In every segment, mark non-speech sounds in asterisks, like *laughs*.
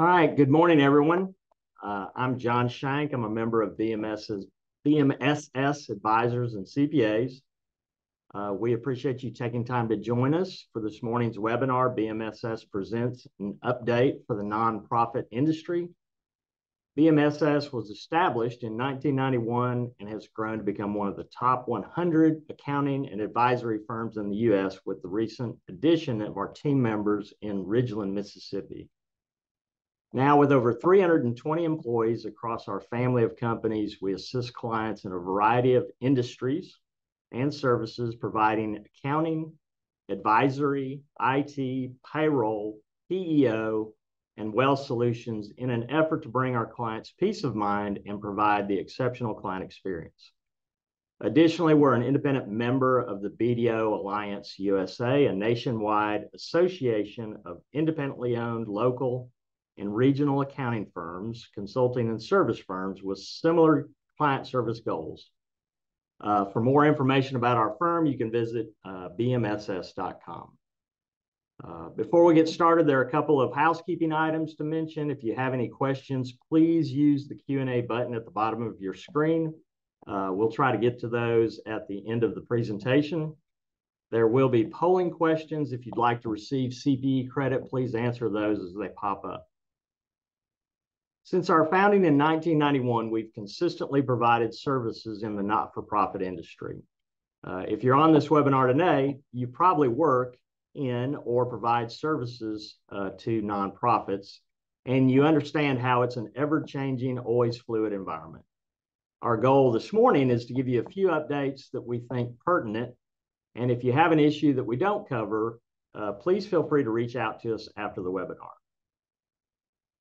All right, good morning, everyone. Uh, I'm John Shank. I'm a member of BMS's BMSS Advisors and CPAs. Uh, we appreciate you taking time to join us for this morning's webinar. BMSS presents an update for the nonprofit industry. BMSS was established in 1991 and has grown to become one of the top 100 accounting and advisory firms in the U.S. with the recent addition of our team members in Ridgeland, Mississippi. Now, with over 320 employees across our family of companies, we assist clients in a variety of industries and services, providing accounting, advisory, IT, payroll, PEO, and wealth solutions in an effort to bring our clients peace of mind and provide the exceptional client experience. Additionally, we're an independent member of the BDO Alliance USA, a nationwide association of independently owned local and regional accounting firms, consulting and service firms with similar client service goals. Uh, for more information about our firm, you can visit uh, bmss.com. Uh, before we get started, there are a couple of housekeeping items to mention. If you have any questions, please use the Q&A button at the bottom of your screen. Uh, we'll try to get to those at the end of the presentation. There will be polling questions. If you'd like to receive CPE credit, please answer those as they pop up. Since our founding in 1991, we've consistently provided services in the not-for-profit industry. Uh, if you're on this webinar today, you probably work in or provide services uh, to nonprofits, and you understand how it's an ever-changing, always fluid environment. Our goal this morning is to give you a few updates that we think pertinent, and if you have an issue that we don't cover, uh, please feel free to reach out to us after the webinar.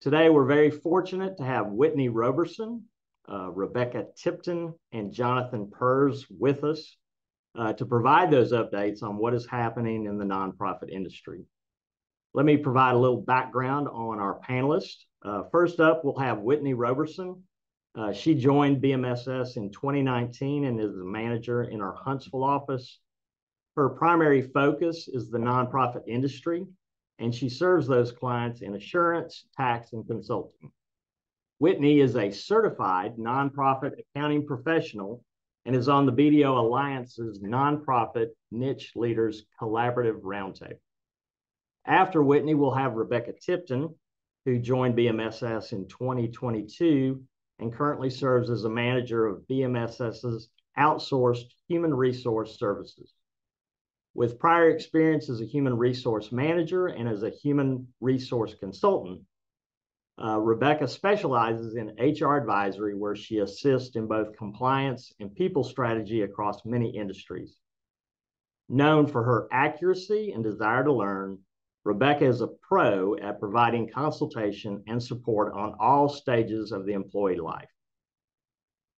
Today, we're very fortunate to have Whitney Roberson, uh, Rebecca Tipton, and Jonathan Pers with us uh, to provide those updates on what is happening in the nonprofit industry. Let me provide a little background on our panelists. Uh, first up, we'll have Whitney Roberson. Uh, she joined BMSS in 2019 and is the manager in our Huntsville office. Her primary focus is the nonprofit industry, and she serves those clients in assurance, tax, and consulting. Whitney is a certified nonprofit accounting professional and is on the BDO Alliance's nonprofit niche leaders collaborative roundtable. After Whitney, we'll have Rebecca Tipton, who joined BMSS in 2022 and currently serves as a manager of BMSS's outsourced human resource services. With prior experience as a human resource manager and as a human resource consultant, uh, Rebecca specializes in HR advisory, where she assists in both compliance and people strategy across many industries. Known for her accuracy and desire to learn, Rebecca is a pro at providing consultation and support on all stages of the employee life.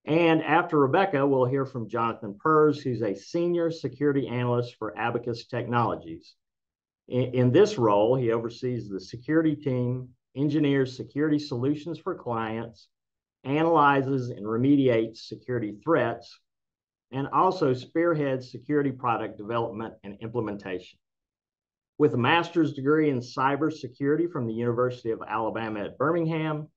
And after Rebecca, we'll hear from Jonathan Pers, who's a senior security analyst for Abacus Technologies. In, in, this role, he oversees the security team, engineers security solutions for clients, analyzes and remediates security threats, and also spearheads security product development and implementation. With a master's degree in cybersecurity from the University of Alabama at Birmingham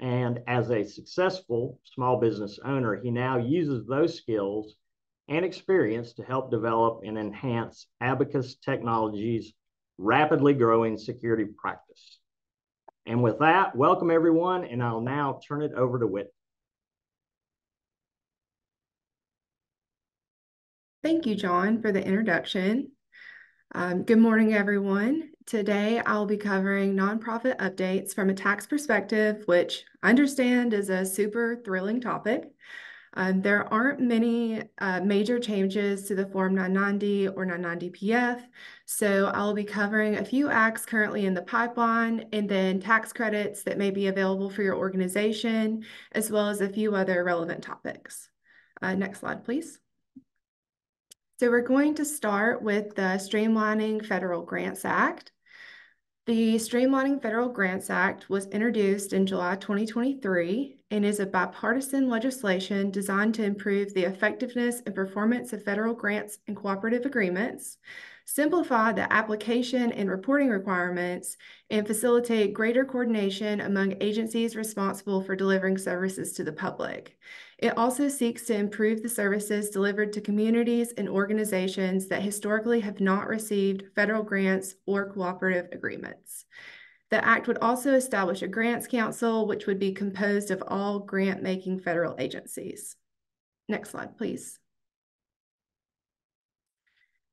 and as a successful small business owner, he now uses those skills and experience to help develop and enhance Abacus Technologies' rapidly growing security practice. And with that, welcome everyone, and I'll now turn it over to Whit. Thank you, John, for the introduction. Um, good morning, everyone. Today, I'll be covering nonprofit updates from a tax perspective, which I understand is a super thrilling topic. Um, there aren't many uh, major changes to the Form 990 or 990PF, so I'll be covering a few acts currently in the pipeline and then tax credits that may be available for your organization, as well as a few other relevant topics. Uh, next slide, please. So we're going to start with the Streamlining Federal Grants Act. The Streamlining Federal Grants Act was introduced in July 2023 and is a bipartisan legislation designed to improve the effectiveness and performance of federal grants and cooperative agreements. simplify the application and reporting requirements, and facilitate greater coordination among agencies responsible for delivering services to the public. It also seeks to improve the services delivered to communities and organizations that historically have not received federal grants or cooperative agreements. The act would also establish a grants council, which would be composed of all grant-making federal agencies. Next slide, please.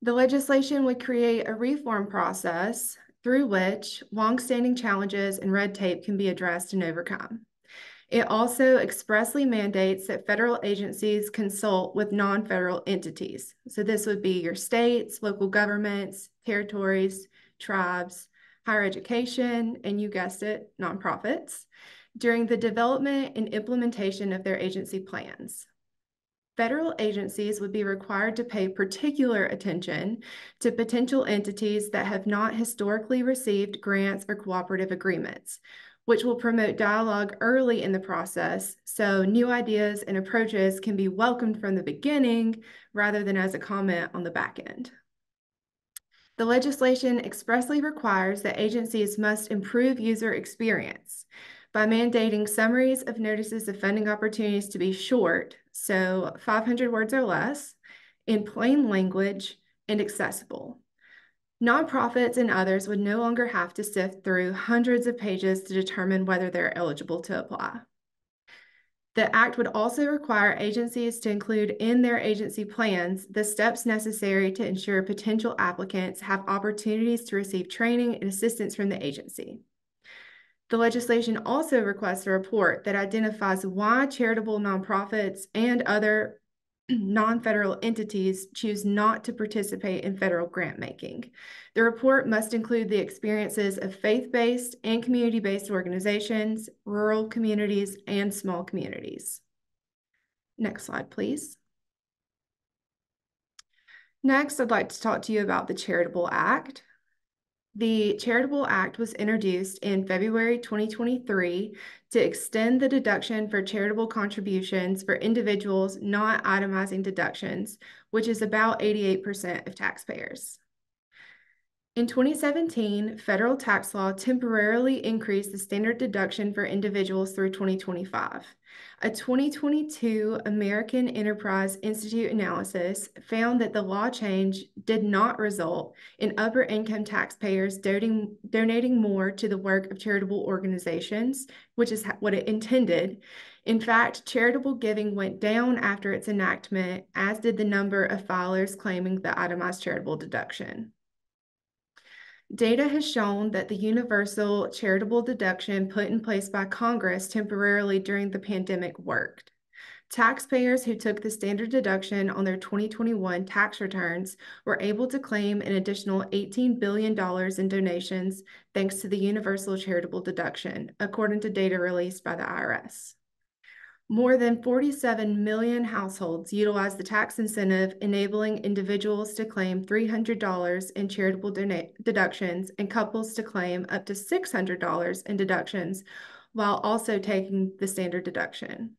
The legislation would create a reform process through which longstanding challenges and red tape can be addressed and overcome. It also expressly mandates that federal agencies consult with non-federal entities. So this would be your states, local governments, territories, tribes, higher education, and you guessed it, nonprofits, during the development and implementation of their agency plans. Federal agencies would be required to pay particular attention to potential entities that have not historically received grants or cooperative agreements, which will promote dialogue early in the process so new ideas and approaches can be welcomed from the beginning rather than as a comment on the back end. The legislation expressly requires that agencies must improve user experience by mandating summaries of notices of funding opportunities to be short, so 500 words or less, in plain language and accessible. Nonprofits and others would no longer have to sift through hundreds of pages to determine whether they're eligible to apply. The act would also require agencies to include in their agency plans the steps necessary to ensure potential applicants have opportunities to receive training and assistance from the agency. The legislation also requests a report that identifies why charitable nonprofits and other *clears throat* non-federal entities choose not to participate in federal grant making. The report must include the experiences of faith-based and community-based organizations, rural communities, and small communities. Next slide, please. Next, I'd like to talk to you about the Charitable Act. The Charitable Act was introduced in February 2023 to extend the deduction for charitable contributions for individuals not itemizing deductions, which is about 88% of taxpayers. In 2017, federal tax law temporarily increased the standard deduction for individuals through 2025. A 2022 American Enterprise Institute analysis found that the law change did not result in upper income taxpayers donating, donating more to the work of charitable organizations, which is what it intended. In fact, charitable giving went down after its enactment, as did the number of filers claiming the itemized charitable deduction. Data has shown that the universal charitable deduction put in place by Congress temporarily during the pandemic worked. Taxpayers who took the standard deduction on their 2021 tax returns were able to claim an additional $18 billion in donations thanks to the universal charitable deduction, according to data released by the IRS. More than 47 million households utilize the tax incentive, enabling individuals to claim $300 in charitable deductions and couples to claim up to $600 in deductions while also taking the standard deduction.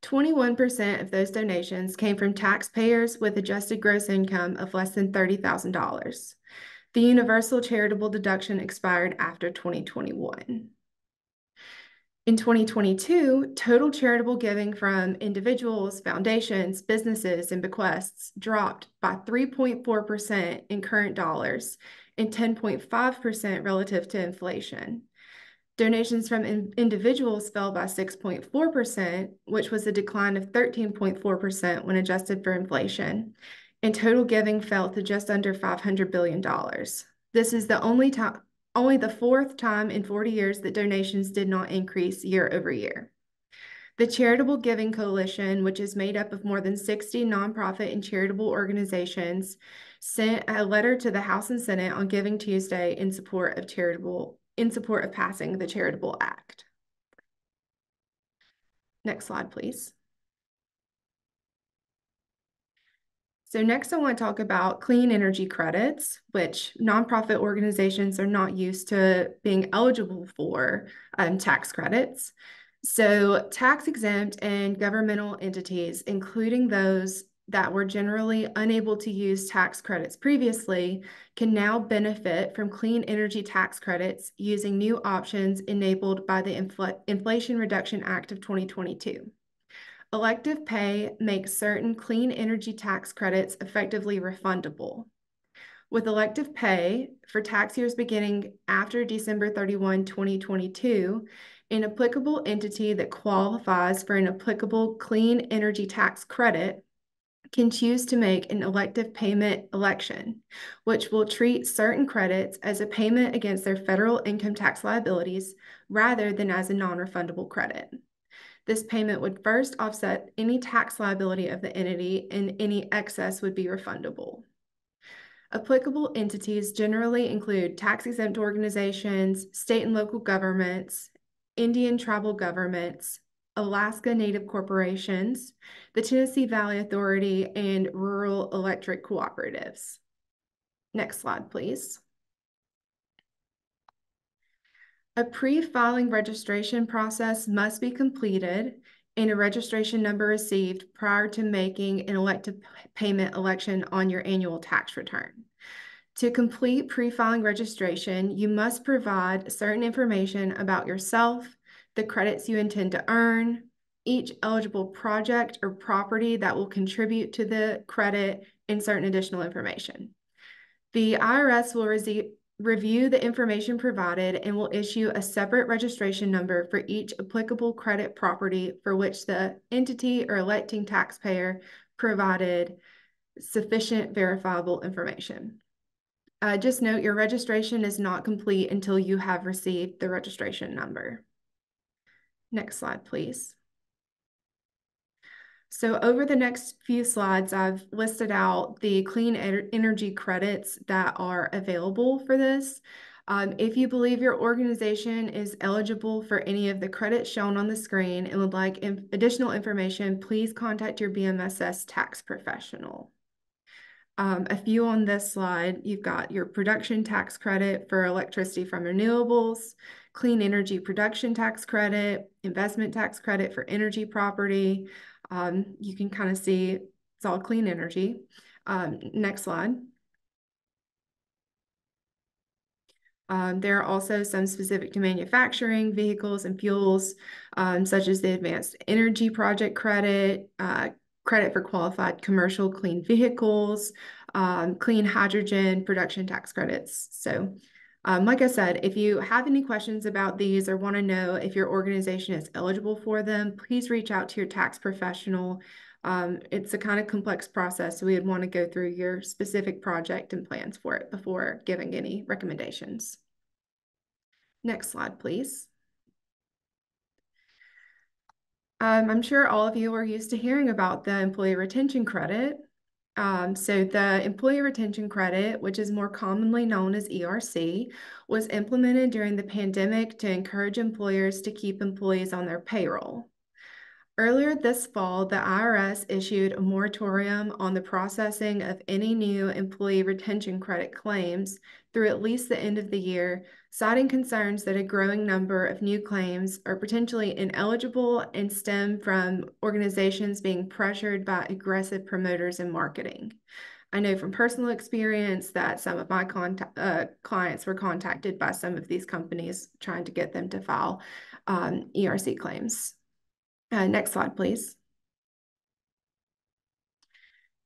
21% of those donations came from taxpayers with adjusted gross income of less than $30,000. The universal charitable deduction expired after 2021. In 2022, total charitable giving from individuals, foundations, businesses, and bequests dropped by 3.4% in current dollars and 10.5% relative to inflation. Donations from in individuals fell by 6.4%, which was a decline of 13.4% when adjusted for inflation, and total giving fell to just under $500 billion. This is the only time only the fourth time in 40 years that donations did not increase year over year. The Charitable Giving Coalition, which is made up of more than 60 nonprofit and charitable organizations, sent a letter to the House and Senate on Giving Tuesday in support of charitable in support of passing the Charitable Act. Next slide, please. So next I want to talk about clean energy credits, which nonprofit organizations are not used to being eligible for um, tax credits. So tax exempt and governmental entities, including those that were generally unable to use tax credits previously can now benefit from clean energy tax credits using new options enabled by the Infl Inflation Reduction Act of 2022. Elective pay makes certain clean energy tax credits effectively refundable. With elective pay for tax years beginning after December 31, 2022, an applicable entity that qualifies for an applicable clean energy tax credit can choose to make an elective payment election, which will treat certain credits as a payment against their federal income tax liabilities rather than as a non-refundable credit. This payment would first offset any tax liability of the entity and any excess would be refundable. Applicable entities generally include tax-exempt organizations, state and local governments, Indian tribal governments, Alaska Native corporations, the Tennessee Valley Authority, and rural electric cooperatives. Next slide, please. A pre-filing registration process must be completed and a registration number received prior to making an elective payment election on your annual tax return. To complete pre-filing registration, you must provide certain information about yourself, the credits you intend to earn, each eligible project or property that will contribute to the credit, and certain additional information. The IRS will receive, review the information provided and will issue a separate registration number for each applicable credit property for which the entity or electing taxpayer provided sufficient verifiable information. Uh, just note your registration is not complete until you have received the registration number. Next slide, please. So over the next few slides, I've listed out the clean energy credits that are available for this. Um, if you believe your organization is eligible for any of the credits shown on the screen and would like additional information, please contact your BMSS tax professional. Um, a few on this slide, you've got your production tax credit for electricity from renewables, clean energy production tax credit, investment tax credit for energy property. Um, you can kind of see it's all clean energy. Um, next slide. Um, there are also some specific to manufacturing, vehicles, and fuels, um, such as the Advanced Energy Project Credit, uh, credit for qualified commercial clean vehicles, um, clean hydrogen production tax credits. So um, like I said, if you have any questions about these or want to know if your organization is eligible for them, please reach out to your tax professional. Um, it's a kind of complex process, so we would want to go through your specific project and plans for it before giving any recommendations. Next slide, please. Um, I'm sure all of you are used to hearing about the Employee Retention Credit. Um, so the Employee Retention Credit, which is more commonly known as ERC, was implemented during the pandemic to encourage employers to keep employees on their payroll. Earlier this fall, the IRS issued a moratorium on the processing of any new employee retention credit claims through at least the end of the year, citing concerns that a growing number of new claims are potentially ineligible and stem from organizations being pressured by aggressive promoters and marketing. I know from personal experience that some of my uh, clients were contacted by some of these companies trying to get them to file um, ERC claims. Uh, next slide, please.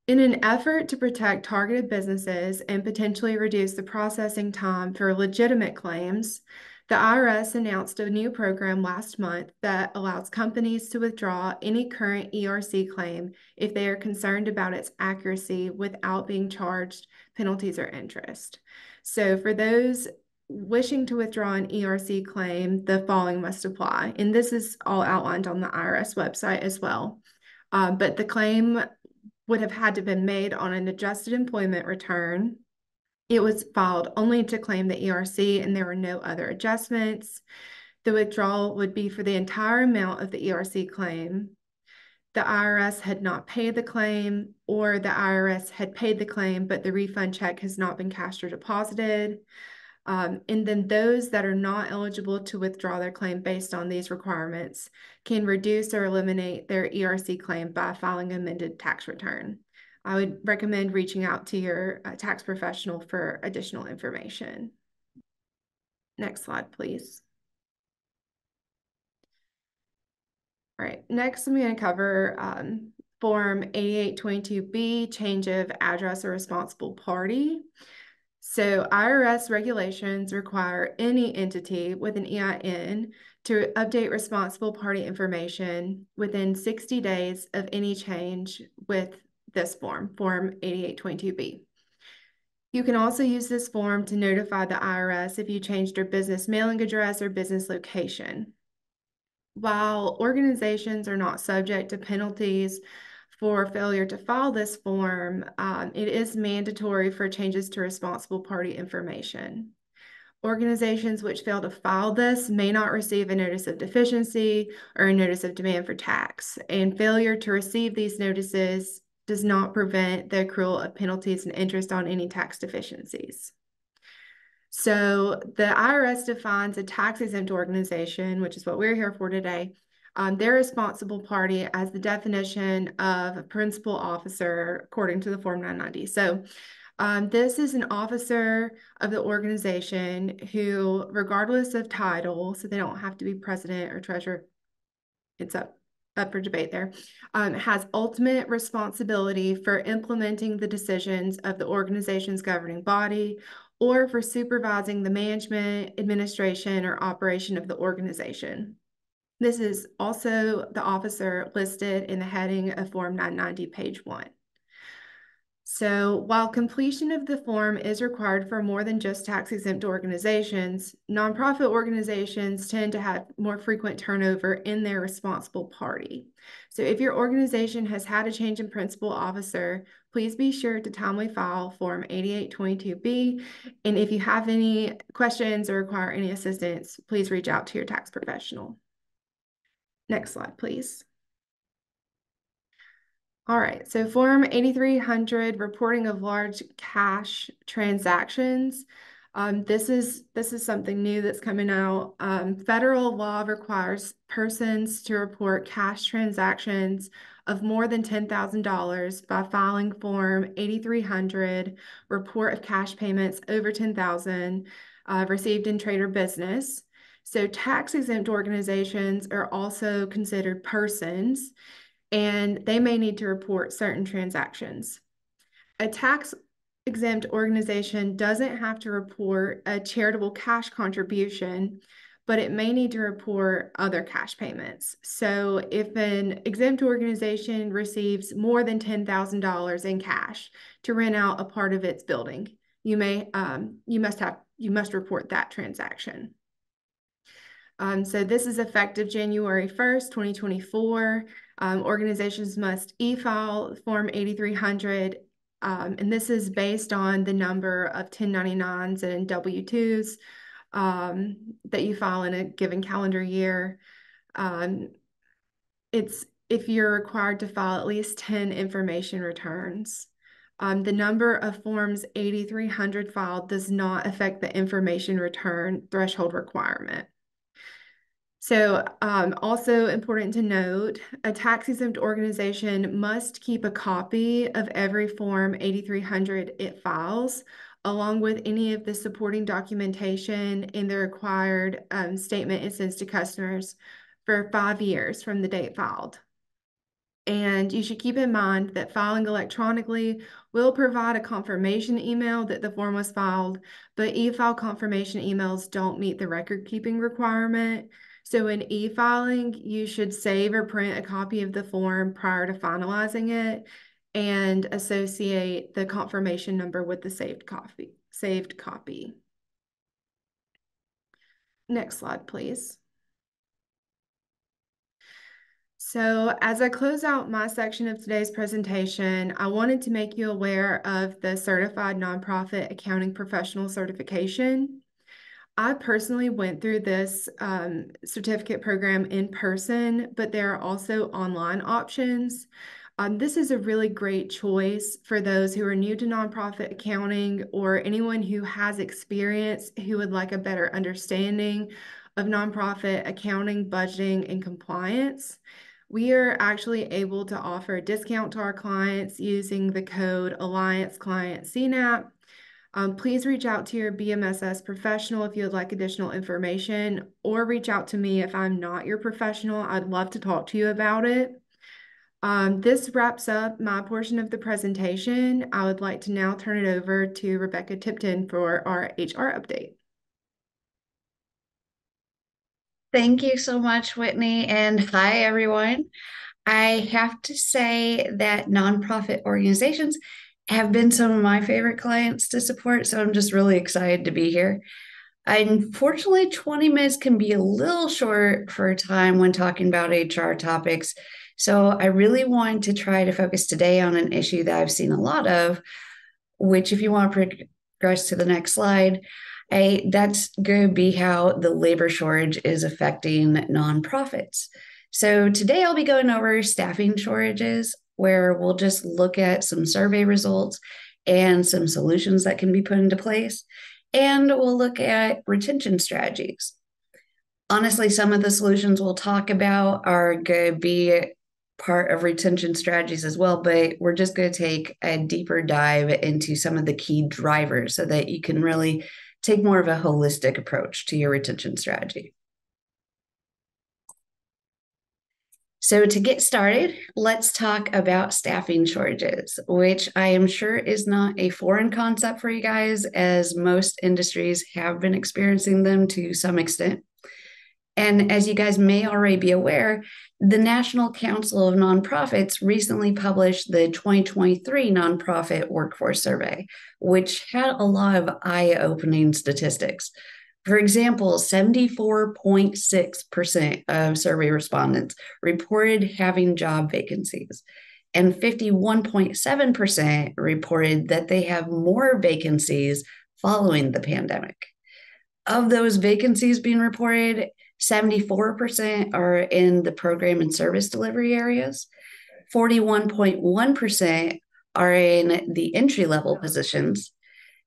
In an effort to protect targeted businesses and potentially reduce the processing time for legitimate claims, the IRS announced a new program last month that allows companies to withdraw any current ERC claim if they are concerned about its accuracy without being charged penalties or interest. So for those wishing to withdraw an ERC claim, the following must apply. And this is all outlined on the IRS website as well. Uh, but the claim would have had to been made on an adjusted employment return. It was filed only to claim the ERC and there were no other adjustments. The withdrawal would be for the entire amount of the ERC claim. The IRS had not paid the claim or the IRS had paid the claim, but the refund check has not been cashed or deposited. Um, and then those that are not eligible to withdraw their claim based on these requirements can reduce or eliminate their ERC claim by filing amended tax return. I would recommend reaching out to your uh, tax professional for additional information. Next slide, please. All right, next I'm going to cover um, Form 8822B, change of address or responsible party. So IRS regulations require any entity with an EIN to update responsible party information within 60 days of any change with this form, Form 8822B. You can also use this form to notify the IRS if you changed your business mailing address or business location. While organizations are not subject to penalties for failure to file this form, um, it is mandatory for changes to responsible party information. Organizations which fail to file this may not receive a notice of deficiency or a notice of demand for tax, and failure to receive these notices does not prevent the accrual of penalties and interest on any tax deficiencies. So the IRS defines a tax exempt organization, which is what we're here for today, um, their responsible party as the definition of a principal officer according to the Form 990. So um, this is an officer of the organization who, regardless of title, so they don't have to be president or treasurer, it's up up for debate there, um, has ultimate responsibility for implementing the decisions of the organization's governing body or for supervising the management, administration, or operation of the organization. This is also the officer listed in the heading of Form 990, page 1. So while completion of the form is required for more than just tax exempt organizations, nonprofit organizations tend to have more frequent turnover in their responsible party. So if your organization has had a change in principal officer, please be sure to timely file Form 8822B. And if you have any questions or require any assistance, please reach out to your tax professional. Next slide, please. All right, so Form 8300, reporting of large cash transactions. Um, this is this is something new that's coming out. Um, federal law requires persons to report cash transactions of more than $10,000 by filing Form 8300, report of cash payments over 10,000 uh, received in trade or business. So tax exempt organizations are also considered persons and they may need to report certain transactions. A tax exempt organization doesn't have to report a charitable cash contribution, but it may need to report other cash payments. So if an exempt organization receives more than $10,000 in cash to rent out a part of its building, you may um, you must have you must report that transaction. Um, so this is effective January 1st, 2024. Um, organizations must e-file Form 8300, um, and this is based on the number of 1099s and W-2s um, that you file in a given calendar year. Um, it's if you're required to file at least 10 information returns. Um, the number of Forms 8300 filed does not affect the information return threshold requirement. So um, also important to note, a tax exempt organization must keep a copy of every Form 8300 it files, along with any of the supporting documentation in the required um, statement it sends to customers for five years from the date filed. And you should keep in mind that filing electronically will provide a confirmation email that the form was filed, but e-file confirmation emails don't meet the record keeping requirement. So in e-filing, you should save or print a copy of the form prior to finalizing it and associate the confirmation number with the saved copy. Saved copy. Next slide, please. So as I close out my section of today's presentation, I wanted to make you aware of the Certified Nonprofit Accounting Professional Certification. I personally went through this um, certificate program in person, but there are also online options. Um, this is a really great choice for those who are new to nonprofit accounting or anyone who has experience who would like a better understanding of nonprofit accounting, budgeting, and compliance. we are actually able to offer a discount to our clients using the code Alliance Client CNAP. Um, please reach out to your BMSS professional if you would like additional information, or reach out to me if I'm not your professional. I'd love to talk to you about it. Um, this wraps up my portion of the presentation. I would like to now turn it over to Rebecca Tipton for our HR update. Thank you so much, Whitney, and hi, everyone. I have to say that nonprofit organizations have been some of my favorite clients to support, so I'm just really excited to be here. Unfortunately, 20 minutes can be a little short for a time when talking about HR topics. So I really want to try to focus today on an issue that I've seen a lot of, which, if you want to progress to the next slide, I, that's going to be how the labor shortage is affecting nonprofits. So today I'll be going over staffing shortages, where we'll just look at some survey results and some solutions that can be put into place. And we'll look at retention strategies. Honestly, some of the solutions we'll talk about are going to be part of retention strategies as well, but we're just going to take a deeper dive into some of the key drivers so that you can really take more of a holistic approach to your retention strategy. So, to get started, let's talk about staffing shortages, which I am sure is not a foreign concept for you guys, as most industries have been experiencing them to some extent. And as you guys may already be aware, the National Council of Nonprofits recently published the 2023 Nonprofit Workforce Survey, which had a lot of eye opening statistics. For example, 74.6% of survey respondents reported having job vacancies, and 51.7% reported that they have more vacancies following the pandemic. Of those vacancies being reported, 74% are in the program and service delivery areas. 41.1% are in the entry level positions.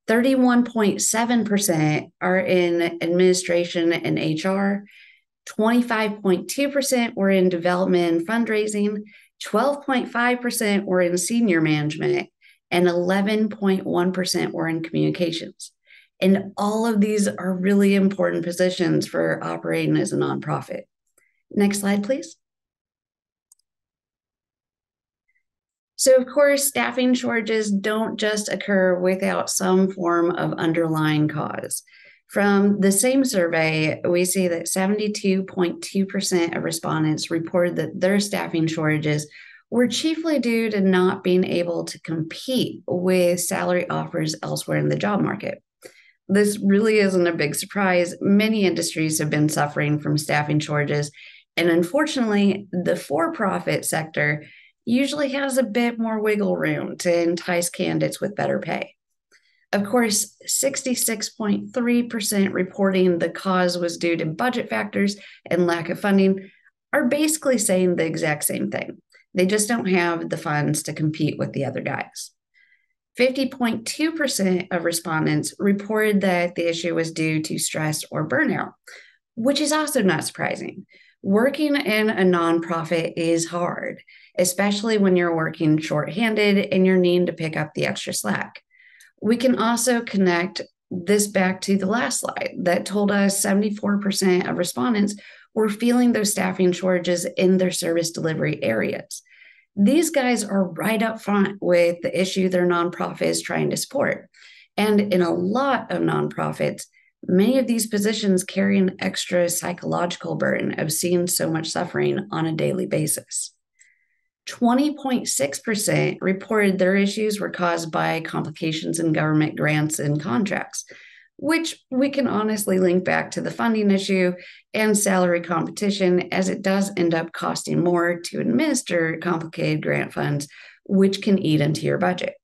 31.7% are in administration and HR. 25.2% were in development and fundraising. 12.5% were in senior management. And 11.1% were in communications. And all of these are really important positions for operating as a nonprofit. Next slide, please. So, of course, staffing shortages don't just occur without some form of underlying cause. From the same survey, we see that 72.2% of respondents reported that their staffing shortages were chiefly due to not being able to compete with salary offers elsewhere in the job market this really isn't a big surprise. Many industries have been suffering from staffing shortages. And unfortunately, the for profit sector usually has a bit more wiggle room to entice candidates with better pay. Of course, 66.3% reporting the cause was due to budget factors and lack of funding are basically saying the exact same thing. They just don't have the funds to compete with the other guys. 50.2% of respondents reported that the issue was due to stress or burnout, which is also not surprising. Working in a nonprofit is hard, especially when you're working shorthanded and you're needing to pick up the extra slack. We can also connect this back to the last slide that told us 74% of respondents were feeling those staffing shortages in their service delivery areas these guys are right up front with the issue their nonprofit is trying to support. And in a lot of nonprofits, many of these positions carry an extra psychological burden of seeing so much suffering on a daily basis. 20.6% reported their issues were caused by complications in government grants and contracts, which we can honestly link back to the funding issue and salary competition, as it does end up costing more to administer complicated grant funds, which can eat into your budget.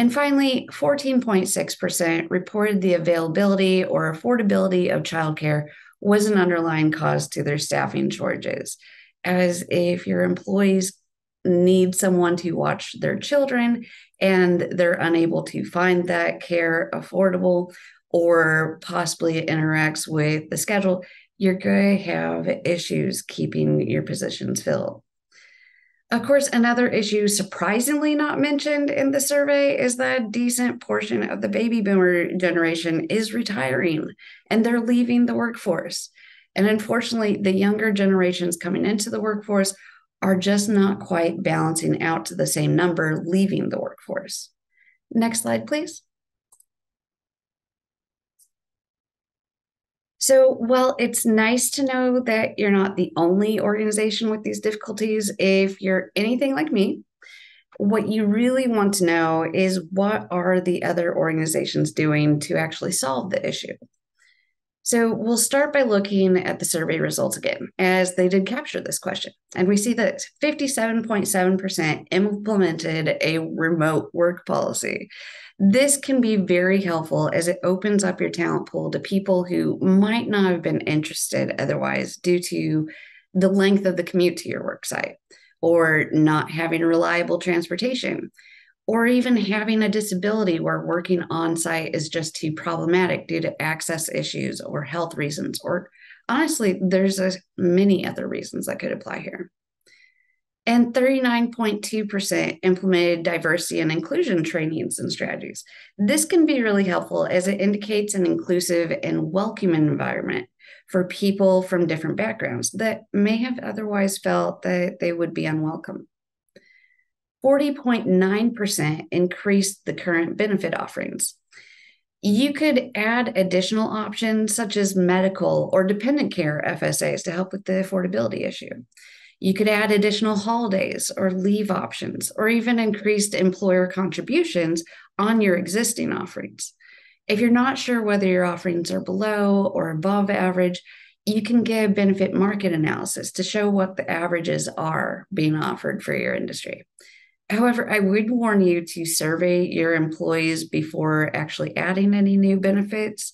And finally, 14.6% reported the availability or affordability of childcare was an underlying cause to their staffing shortages. As if your employees need someone to watch their children and they're unable to find that care affordable or possibly interacts with the schedule, you're going to have issues keeping your positions filled. Of course, another issue surprisingly not mentioned in the survey is that a decent portion of the baby boomer generation is retiring and they're leaving the workforce. And unfortunately, the younger generations coming into the workforce are just not quite balancing out to the same number leaving the workforce. Next slide, please. So, well, it's nice to know that you're not the only organization with these difficulties. If you're anything like me, what you really want to know is what are the other organizations doing to actually solve the issue? So we'll start by looking at the survey results again, as they did capture this question. And we see that 57.7% implemented a remote work policy. This can be very helpful as it opens up your talent pool to people who might not have been interested otherwise due to the length of the commute to your work site or not having reliable transportation or even having a disability where working on site is just too problematic due to access issues or health reasons, or honestly, there's a, many other reasons that could apply here. And 39.2% implemented diversity and inclusion trainings and strategies. This can be really helpful as it indicates an inclusive and welcoming environment for people from different backgrounds that may have otherwise felt that they would be unwelcome. 40.9% increased the current benefit offerings. You could add additional options such as medical or dependent care FSAs to help with the affordability issue. You could add additional holidays or leave options, or even increased employer contributions on your existing offerings. If you're not sure whether your offerings are below or above average, you can a benefit market analysis to show what the averages are being offered for your industry. However, I would warn you to survey your employees before actually adding any new benefits,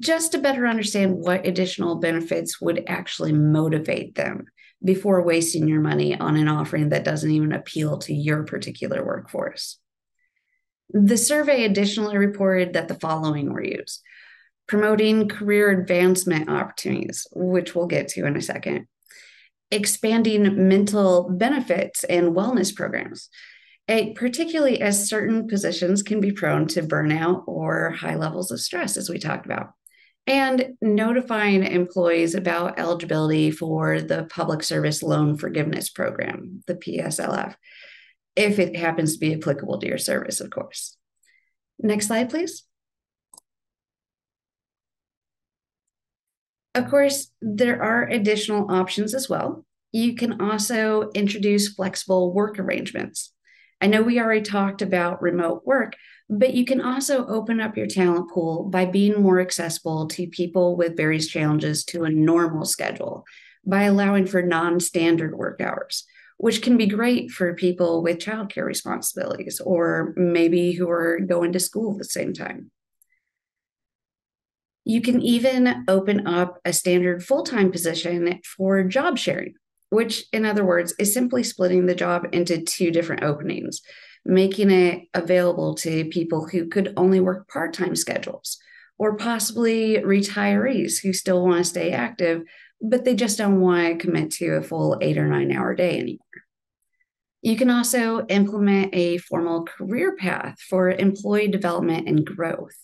just to better understand what additional benefits would actually motivate them before wasting your money on an offering that doesn't even appeal to your particular workforce. The survey additionally reported that the following were used promoting career advancement opportunities, which we'll get to in a second, expanding mental benefits and wellness programs, particularly as certain positions can be prone to burnout or high levels of stress, as we talked about, and notifying employees about eligibility for the Public Service Loan Forgiveness Program, the PSLF, if it happens to be applicable to your service, of course. Next slide, please. Of course, there are additional options as well. You can also introduce flexible work arrangements. I know we already talked about remote work, but you can also open up your talent pool by being more accessible to people with various challenges to a normal schedule by allowing for non standard work hours, which can be great for people with childcare responsibilities or maybe who are going to school at the same time. You can even open up a standard full time position for job sharing, which, in other words, is simply splitting the job into two different openings, making it available to people who could only work part time schedules or possibly retirees who still want to stay active, but they just don't want to commit to a full eight or nine hour day anymore. You can also implement a formal career path for employee development and growth.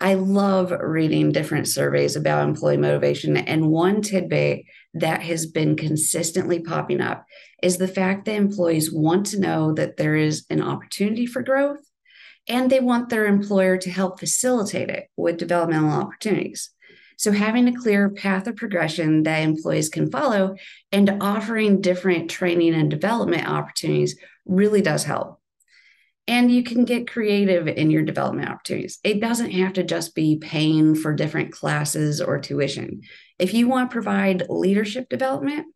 I love reading different surveys about employee motivation. And one tidbit that has been consistently popping up is the fact that employees want to know that there is an opportunity for growth and they want their employer to help facilitate it with developmental opportunities. So, having a clear path of progression that employees can follow and offering different training and development opportunities really does help and you can get creative in your development opportunities. It doesn't have to just be paying for different classes or tuition. If you want to provide leadership development,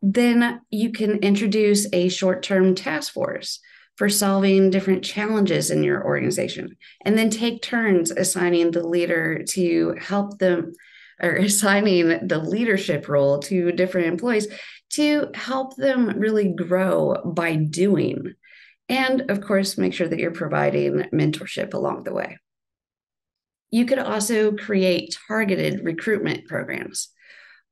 then you can introduce a short term task force for solving different challenges in your organization, and then take turns assigning the leader to help them or *laughs* assigning the leadership role to different employees to help them really grow by doing and of course, make sure that you're providing mentorship along the way. You could also create targeted recruitment programs.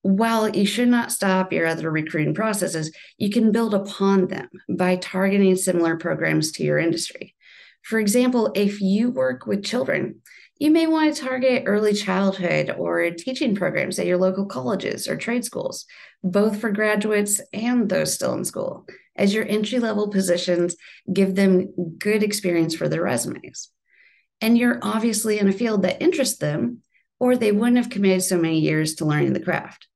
While you should not stop your other recruiting processes, you can build upon them by targeting similar programs to your industry. For example, if you work with children, you may want to target early childhood or teaching programs at your local colleges or trade schools, both for graduates and those still in school, as your entry level positions give them good experience for their resumes. And you're obviously in a field that interests them, or they wouldn't have committed so many years to learning the craft.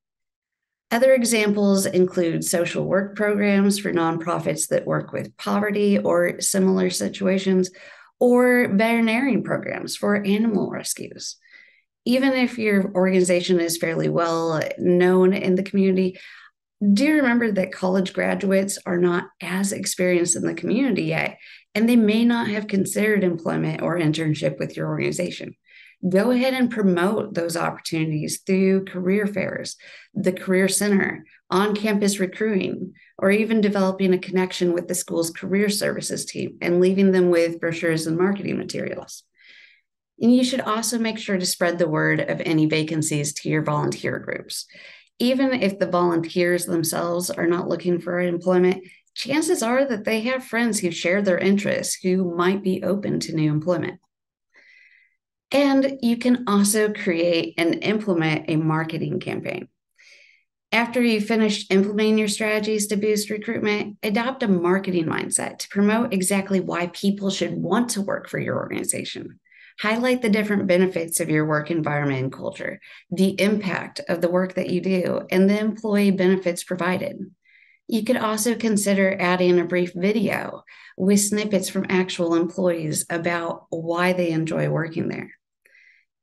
Other examples include social work programs for nonprofits that work with poverty or similar situations, or veterinarian programs for animal rescues. Even if your organization is fairly well known in the community, do remember that college graduates are not as experienced in the community yet, and they may not have considered employment or internship with your organization go ahead and promote those opportunities through career fairs, the Career Center, on campus recruiting, or even developing a connection with the school's career services team and leaving them with brochures and marketing materials. And you should also make sure to spread the word of any vacancies to your volunteer groups. Even if the volunteers themselves are not looking for employment, chances are that they have friends who share their interests who might be open to new employment. And you can also create and implement a marketing campaign. After you finish implementing your strategies to boost recruitment, adopt a marketing mindset to promote exactly why people should want to work for your organization. Highlight the different benefits of your work environment and culture, the impact of the work that you do, and the employee benefits provided. You could also consider adding a brief video with snippets from actual employees about why they enjoy working there.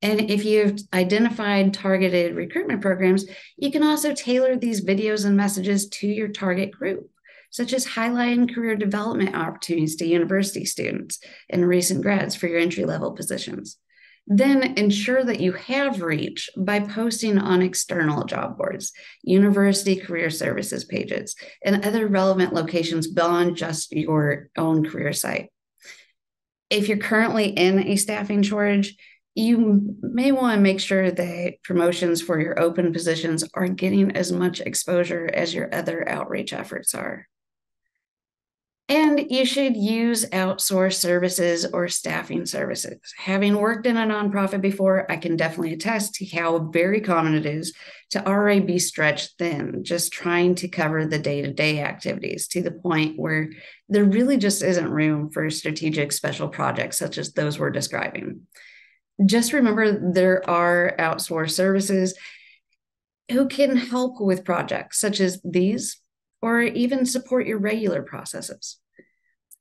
And if you've identified targeted recruitment programs, you can also tailor these videos and messages to your target group, such as highlighting career development opportunities to university students and recent grads for your entry level positions. Then ensure that you have reach by posting on external job boards, university career services pages, and other relevant locations beyond just your own career site. If you're currently in a staffing shortage, you may want to make sure that promotions for your open positions are getting as much exposure as your other outreach efforts are. And you should use outsourced services or staffing services. Having worked in a nonprofit before, I can definitely attest to how very common it is to already be stretched thin, just trying to cover the day to day activities to the point where there really just isn't room for strategic special projects such as those we're describing just remember there are outsourced services who can help with projects such as these or even support your regular processes.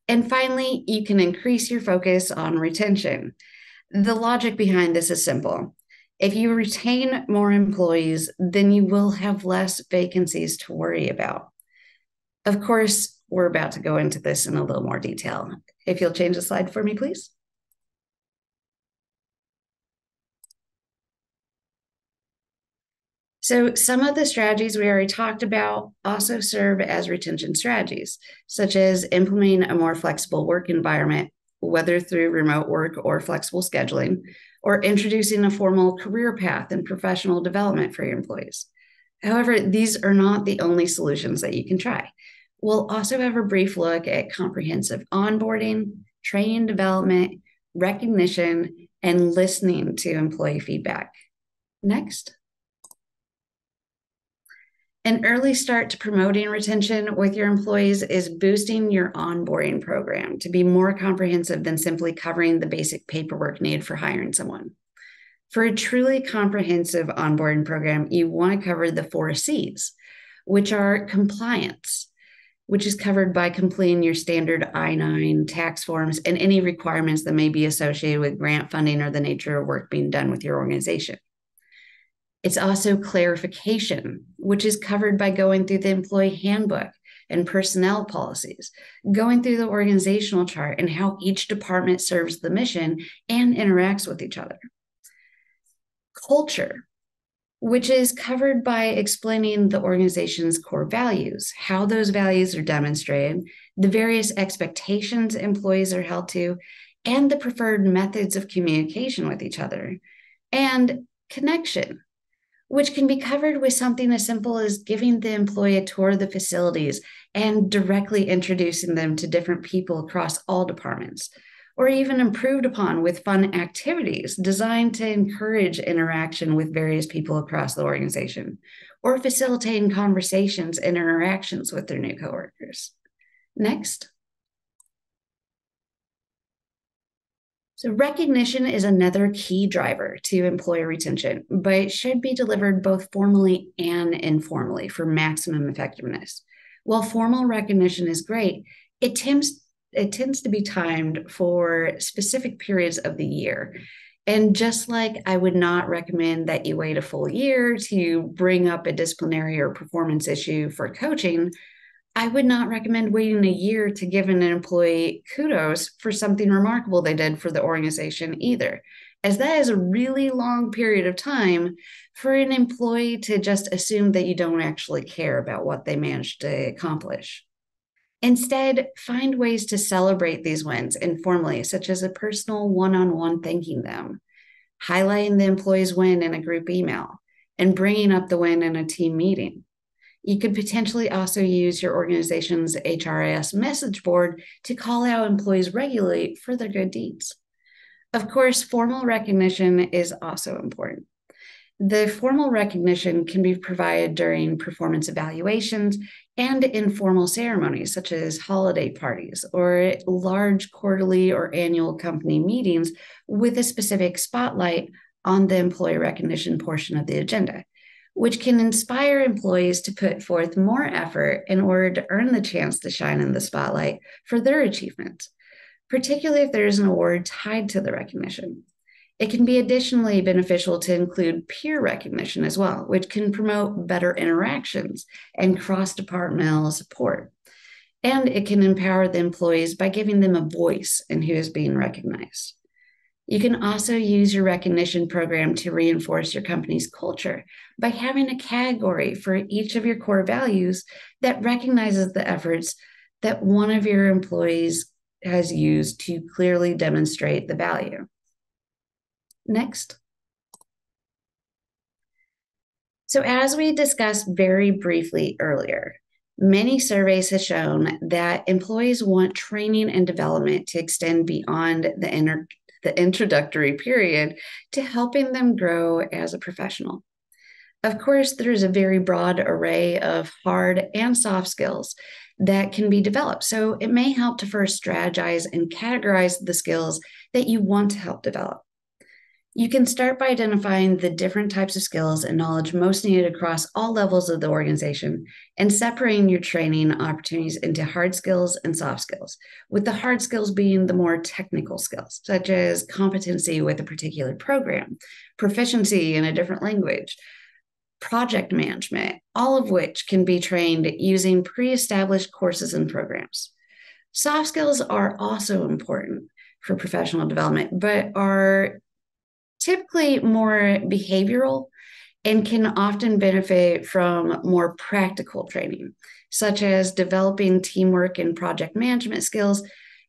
And finally, you can increase your focus on retention. The logic behind this is simple. If you retain more employees, then you will have less vacancies to worry about. Of course, we're about to go into this in a little more detail. If you'll change the slide for me, please. So, some of the strategies we already talked about also serve as retention strategies, such as implementing a more flexible work environment, whether through remote work or flexible scheduling, or introducing a formal career path and professional development for your employees. However, these are not the only solutions that you can try. We'll also have a brief look at comprehensive onboarding, training development, recognition, and listening to employee feedback. Next. An early start to promoting retention with your employees is boosting your onboarding program to be more comprehensive than simply covering the basic paperwork needed for hiring someone. For a truly comprehensive onboarding program, you want to cover the four C's, which are compliance, which is covered by completing your standard I 9 tax forms and any requirements that may be associated with grant funding or the nature of work being done with your organization. It's also clarification, which is covered by going through the employee handbook and personnel policies, going through the organizational chart and how each department serves the mission and interacts with each other. Culture, which is covered by explaining the organization's core values, how those values are demonstrated, the various expectations employees are held to, and the preferred methods of communication with each other and connection, which can be covered with something as simple as giving the employee a tour of the facilities and directly introducing them to different people across all departments, or even improved upon with fun activities designed to encourage interaction with various people across the organization, or facilitating conversations and interactions with their new coworkers. Next. So, recognition is another key driver to employee retention, but it should be delivered both formally and informally for maximum effectiveness. While formal recognition is great, it tends, it tends to be timed for specific periods of the year. And just like I would not recommend that you wait a full year to bring up a disciplinary or performance issue for coaching, I would not recommend waiting a year to give an employee kudos for something remarkable they did for the organization either, as that is a really long period of time for an employee to just assume that you don't actually care about what they managed to accomplish. Instead, find ways to celebrate these wins informally, such as a personal one on one thanking them, highlighting the employee's win in a group email, and bringing up the win in a team meeting. You could potentially also use your organization's HRIS message board to call out employees regularly for their good deeds. Of course, formal recognition is also important. The formal recognition can be provided during performance evaluations and informal ceremonies such as holiday parties or large quarterly or annual company meetings with a specific spotlight on the employee recognition portion of the agenda which can inspire employees to put forth more effort in order to earn the chance to shine in the spotlight for their achievements, particularly if there is an award tied to the recognition. It can be additionally beneficial to include peer recognition as well, which can promote better interactions and cross departmental support. And it can empower the employees by giving them a voice in who is being recognized. You can also use your recognition program to reinforce your company's culture by having a category for each of your core values that recognizes the efforts that one of your employees has used to clearly demonstrate the value. Next. So, as we discussed very briefly earlier, many surveys have shown that employees want training and development to extend beyond the inter- the introductory period to helping them grow as a professional. Of course, there's a very broad array of hard and soft skills that can be developed. So it may help to first strategize and categorize the skills that you want to help develop. You can start by identifying the different types of skills and knowledge most needed across all levels of the organization and separating your training opportunities into hard skills and soft skills, with the hard skills being the more technical skills, such as competency with a particular program, proficiency in a different language, project management, all of which can be trained using pre established courses and programs. Soft skills are also important for professional development, but are typically more behavioral and can often benefit from more practical training, such as developing teamwork and project management skills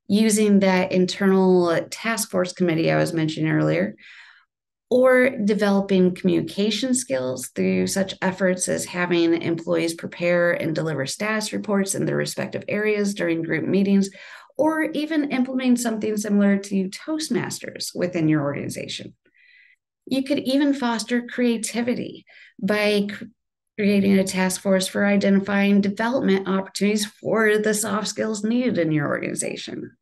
using that internal task force committee I was mentioning earlier, or developing communication skills through such efforts as having employees prepare and deliver status reports in their respective areas during group meetings, or even implementing something similar to Toastmasters within your organization. You could even foster creativity by creating a task force for identifying development opportunities for the soft skills needed in your organization.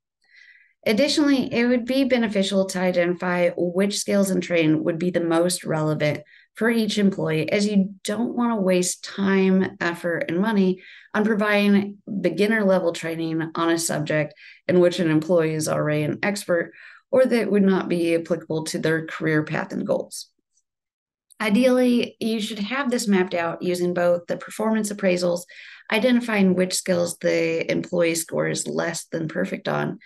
Additionally, it would be beneficial to identify which skills and training would be the most relevant for each employee, as you don't want to waste time, effort, and money on providing beginner level training on a subject in which an employee is already an expert or that would not be applicable to their career path and goals. Ideally, you should have this mapped out using both the performance appraisals, identifying which skills the employee scores less than perfect on,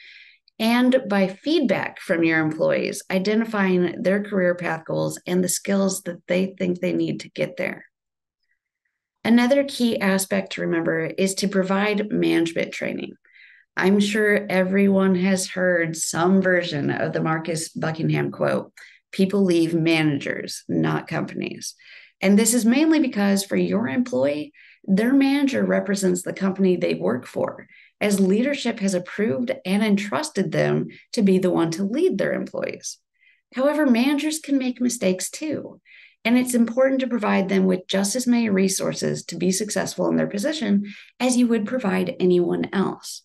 and by feedback from your employees, identifying their career path goals and the skills that they think they need to get there. Another key aspect to remember is to provide management training. I'm sure everyone has heard some version of the Marcus Buckingham quote people leave managers, not companies. And this is mainly because for your employee, their manager represents the company they work for, as leadership has approved and entrusted them to be the one to lead their employees. However, managers can make mistakes too, and it's important to provide them with just as many resources to be successful in their position as you would provide anyone else.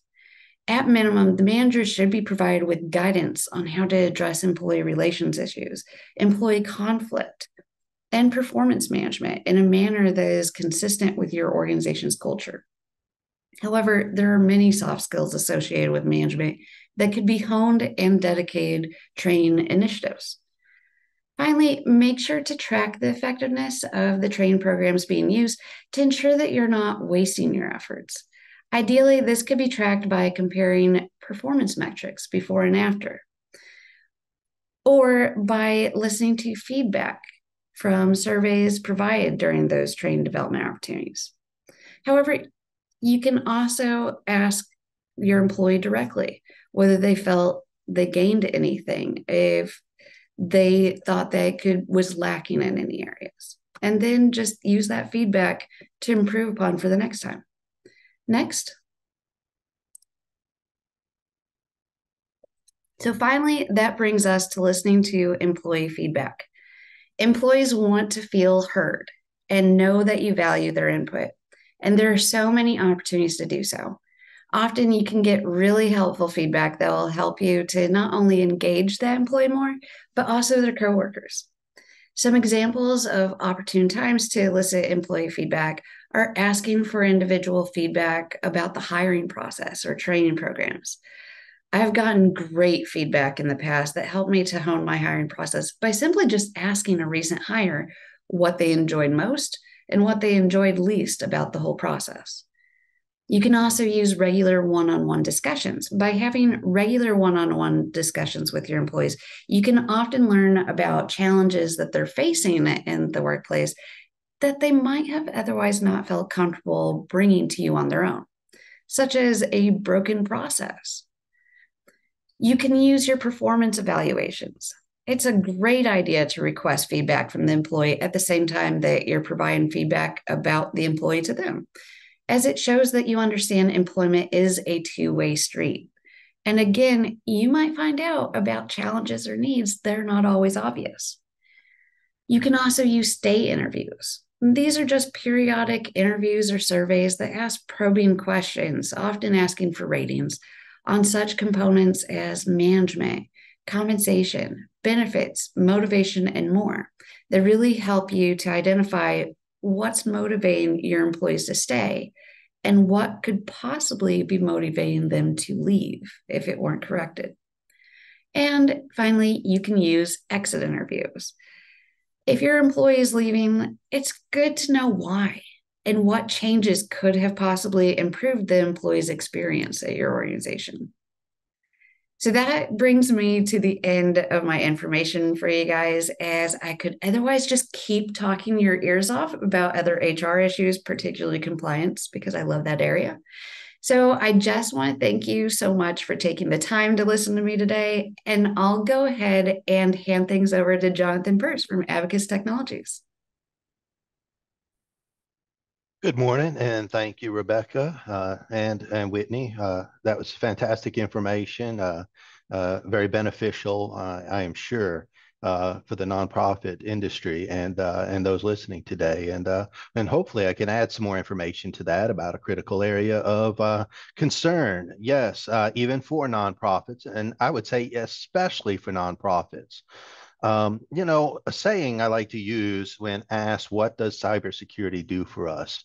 At minimum, the manager should be provided with guidance on how to address employee relations issues, employee conflict, and performance management in a manner that is consistent with your organization's culture. However, there are many soft skills associated with management that could be honed and dedicated train initiatives. Finally, make sure to track the effectiveness of the train programs being used to ensure that you're not wasting your efforts. Ideally, this could be tracked by comparing performance metrics before and after, or by listening to feedback from surveys provided during those training development opportunities. However, you can also ask your employee directly whether they felt they gained anything, if they thought they could was lacking in any areas, and then just use that feedback to improve upon for the next time. Next. So finally, that brings us to listening to employee feedback. Employees want to feel heard and know that you value their input. And there are so many opportunities to do so. Often you can get really helpful feedback that will help you to not only engage that employee more, but also their coworkers. Some examples of opportune times to elicit employee feedback are asking for individual feedback about the hiring process or training programs. I've gotten great feedback in the past that helped me to hone my hiring process by simply just asking a recent hire what they enjoyed most and what they enjoyed least about the whole process. You can also use regular one on one discussions. By having regular one on one discussions with your employees, you can often learn about challenges that they're facing in the workplace that they might have otherwise not felt comfortable bringing to you on their own, such as a broken process. You can use your performance evaluations. It's a great idea to request feedback from the employee at the same time that you're providing feedback about the employee to them, as it shows that you understand employment is a two way street. And again, you might find out about challenges or needs that are not always obvious. You can also use stay interviews. These are just periodic interviews or surveys that ask probing questions, often asking for ratings on such components as management, compensation, benefits, motivation, and more that really help you to identify what's motivating your employees to stay and what could possibly be motivating them to leave if it weren't corrected. And finally, you can use exit interviews. If your employee is leaving, it's good to know why and what changes could have possibly improved the employee's experience at your organization. So that brings me to the end of my information for you guys, as I could otherwise just keep talking your ears off about other HR issues, particularly compliance, because I love that area. So I just want to thank you so much for taking the time to listen to me today. And I'll go ahead and hand things over to Jonathan Burse from Abacus Technologies. Good morning, and thank you, Rebecca uh, and and Whitney. Uh, that was fantastic information, uh, uh very beneficial, uh, I am sure, uh, for the nonprofit industry and and those listening today. And and hopefully, I can add some more information to that about a critical area of concern. Yes, even for nonprofits, and I would say especially for nonprofits. Um, you know, a saying I like to use when asked, what does cybersecurity do for us?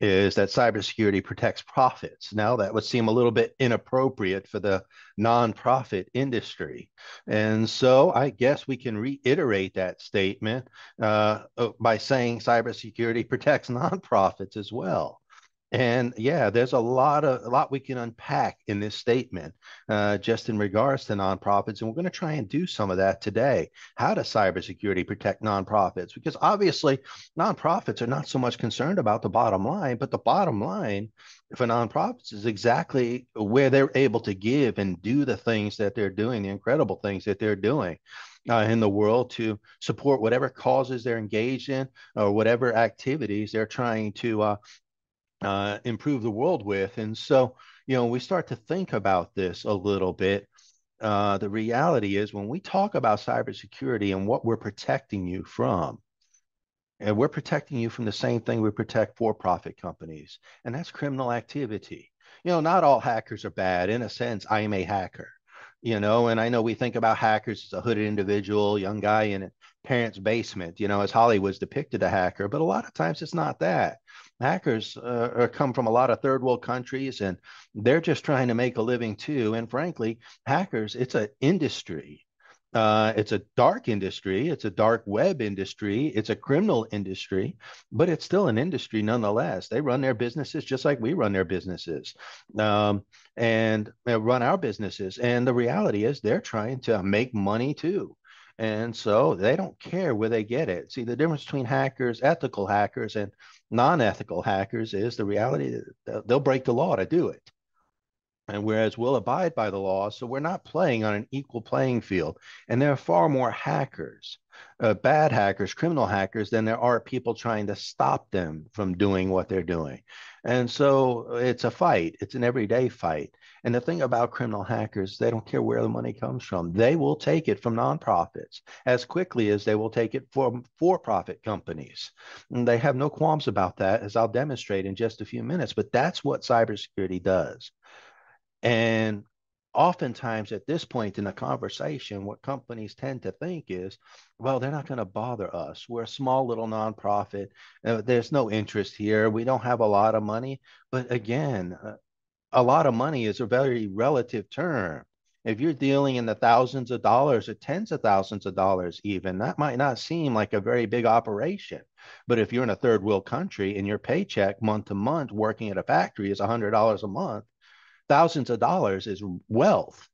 Is that cybersecurity protects profits. Now, that would seem a little bit inappropriate for the nonprofit industry. And so I guess we can reiterate that statement uh, by saying cybersecurity protects *laughs* nonprofits as well. And yeah, there's a lot of a lot we can unpack in this statement, uh, just in regards to nonprofits, and we're going to try and do some of that today. How does cybersecurity protect nonprofits? Because obviously, nonprofits are not so much concerned about the bottom line, but the bottom line for nonprofits is exactly where they're able to give and do the things that they're doing, the incredible things that they're doing. uh, in the world to support whatever causes they're engaged in or whatever activities they're trying to uh, uh, improve the world with. And so, you know, we start to think about this a little bit. Uh, the reality is when we talk about cybersecurity and what we're protecting you from, and we're protecting you from the same thing we protect for-profit companies, and that's criminal activity. You know, not all hackers are bad. In a sense, I am a hacker you know and i know we think about hackers as a hooded individual young guy in parents basement you know as hollywood's depicted a hacker but a lot of times it's not that hackers uh, come from a lot of third world countries and they're just trying to make a living too and frankly hackers it's an industry uh, it's a dark industry. It's a dark web industry. It's a criminal industry, but it's still an industry nonetheless. They run their businesses just like we run their businesses um, and uh, run our businesses. And the reality is they're trying to make money too. And so they don't care where they get it. See, the difference between hackers, ethical hackers, and non ethical hackers is the reality that they'll break the law to do it and whereas we'll abide by the law so we're not playing on an equal playing field and there are far more hackers uh, bad hackers criminal hackers than there are people trying to stop them from doing what they're doing. And so it's a fight. It's an everyday fight. And the thing about criminal hackers they don't care where the money comes from. They will take it from nonprofits as quickly as they will take it from for-profit companies. And they have no qualms about that as i'll demonstrate in just a few minutes but that's what cybersecurity does. And oftentimes at this point in the conversation, what companies tend to think is, well, they're not going to bother us. We're a small little nonprofit. Uh, there's no interest here. We don't have a lot of money. But again, uh, a lot of money is a very relative term. If you're dealing in the thousands of dollars or tens of thousands of dollars, even, that might not seem like a very big operation. But if you're in a third world country and your paycheck month to month working at a factory is $100 a month, thousands of dollars is wealth.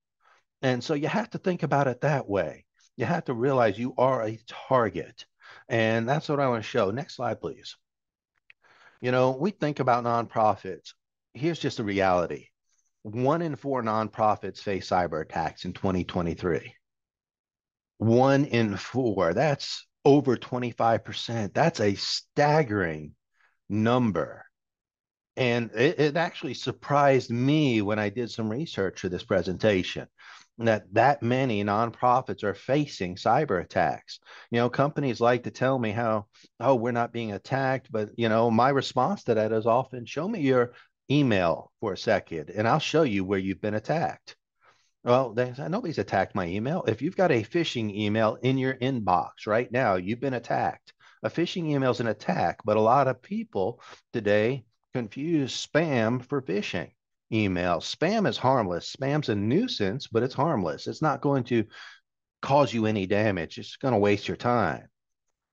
And so you have to think about it that way. You have to realize you are a target. And that's what I want to show. Next slide, please. You know, we think about nonprofits. Here's just the reality one in four nonprofits face cyber attacks in 2023. One in four. That's over 25%. That's a staggering number. And it, it actually surprised me when I did some research for this presentation that that many nonprofits are facing cyber attacks. You know, companies like to tell me how, oh, we're not being attacked, but you know, my response to that is often show me your email for a second and I'll show you where you've been attacked. Well, nobody's attacked my email. If you've got a phishing email in your inbox right now, you've been attacked. A phishing email is an attack, but a lot of people today confuse spam for phishing email. Spam is harmless. Spam's a nuisance, but it's harmless. It's not going to cause you any damage. It's going to waste your time.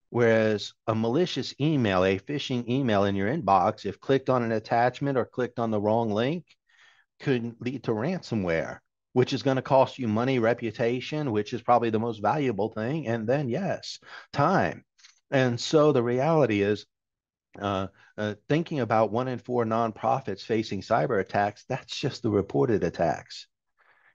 Whereas a malicious email, a phishing email in your inbox, if clicked on an attachment or clicked on the wrong link, could lead to ransomware, which is going to cost you money, reputation, which is probably the most valuable thing. And then, yes, time. And so the reality is, uh, uh, thinking about one in four nonprofits facing cyber attacks, that's just the reported attacks.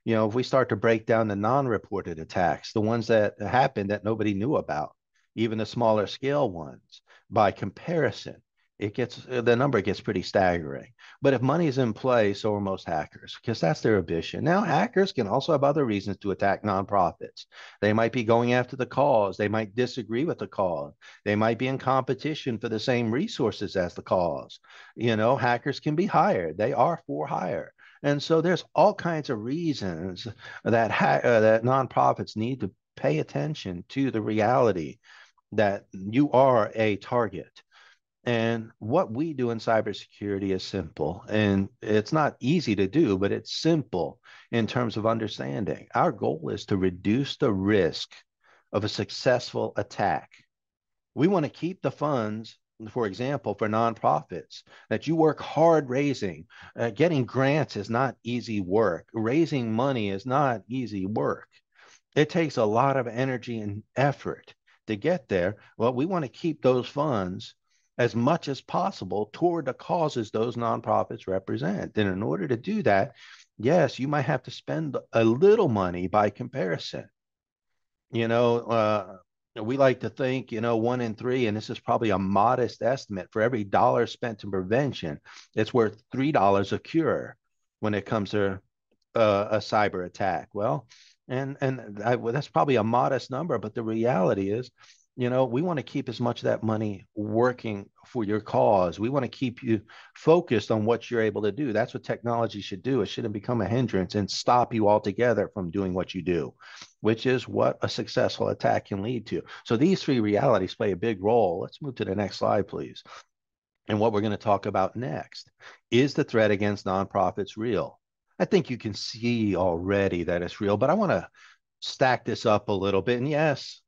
You know, if we start to break down the non-reported attacks, the ones that happened that nobody knew about, even the smaller scale ones, by comparison, it gets the number gets pretty staggering. But if money is in play, so are most hackers because that's their ambition. Now, hackers can also have other reasons to attack nonprofits. They might be going after the cause. They might disagree with the cause. They might be in competition for the same resources as the cause. You know, hackers can be hired. They are for hire. And so there's all kinds of reasons that ha- uh, that nonprofits need to pay attention to the reality that you are a target and what we do in cybersecurity is simple, and it's not easy to do, but it's simple in terms of understanding. Our goal is to reduce the risk of a successful attack. We want to keep the funds, for example, for nonprofits that you work hard raising. Uh, getting grants is not easy work, raising money is not easy work. It takes a lot of energy and effort to get there. Well, we want to keep those funds as much as possible toward the causes those nonprofits represent. And in order to do that, yes, you might have to spend a little money by comparison. You know, uh, we like to think, you know, one in three, and this is probably a modest estimate for every dollar spent in prevention, it's worth three dollars a cure when it comes to uh, a cyber attack. Well, and and I, well, that's probably a modest number, but the reality is you know, we want to keep as much of that money working for your cause. We want to keep you focused on what you're able to do. That's what technology should do. It shouldn't become a hindrance and stop you altogether from doing what you do, which is what a successful attack can lead to. So these three realities play a big role. Let's move to the next slide, please. And what we're going to talk about next is the threat against nonprofits real? I think you can see already that it's real, but I want to stack this up a little bit. And yes,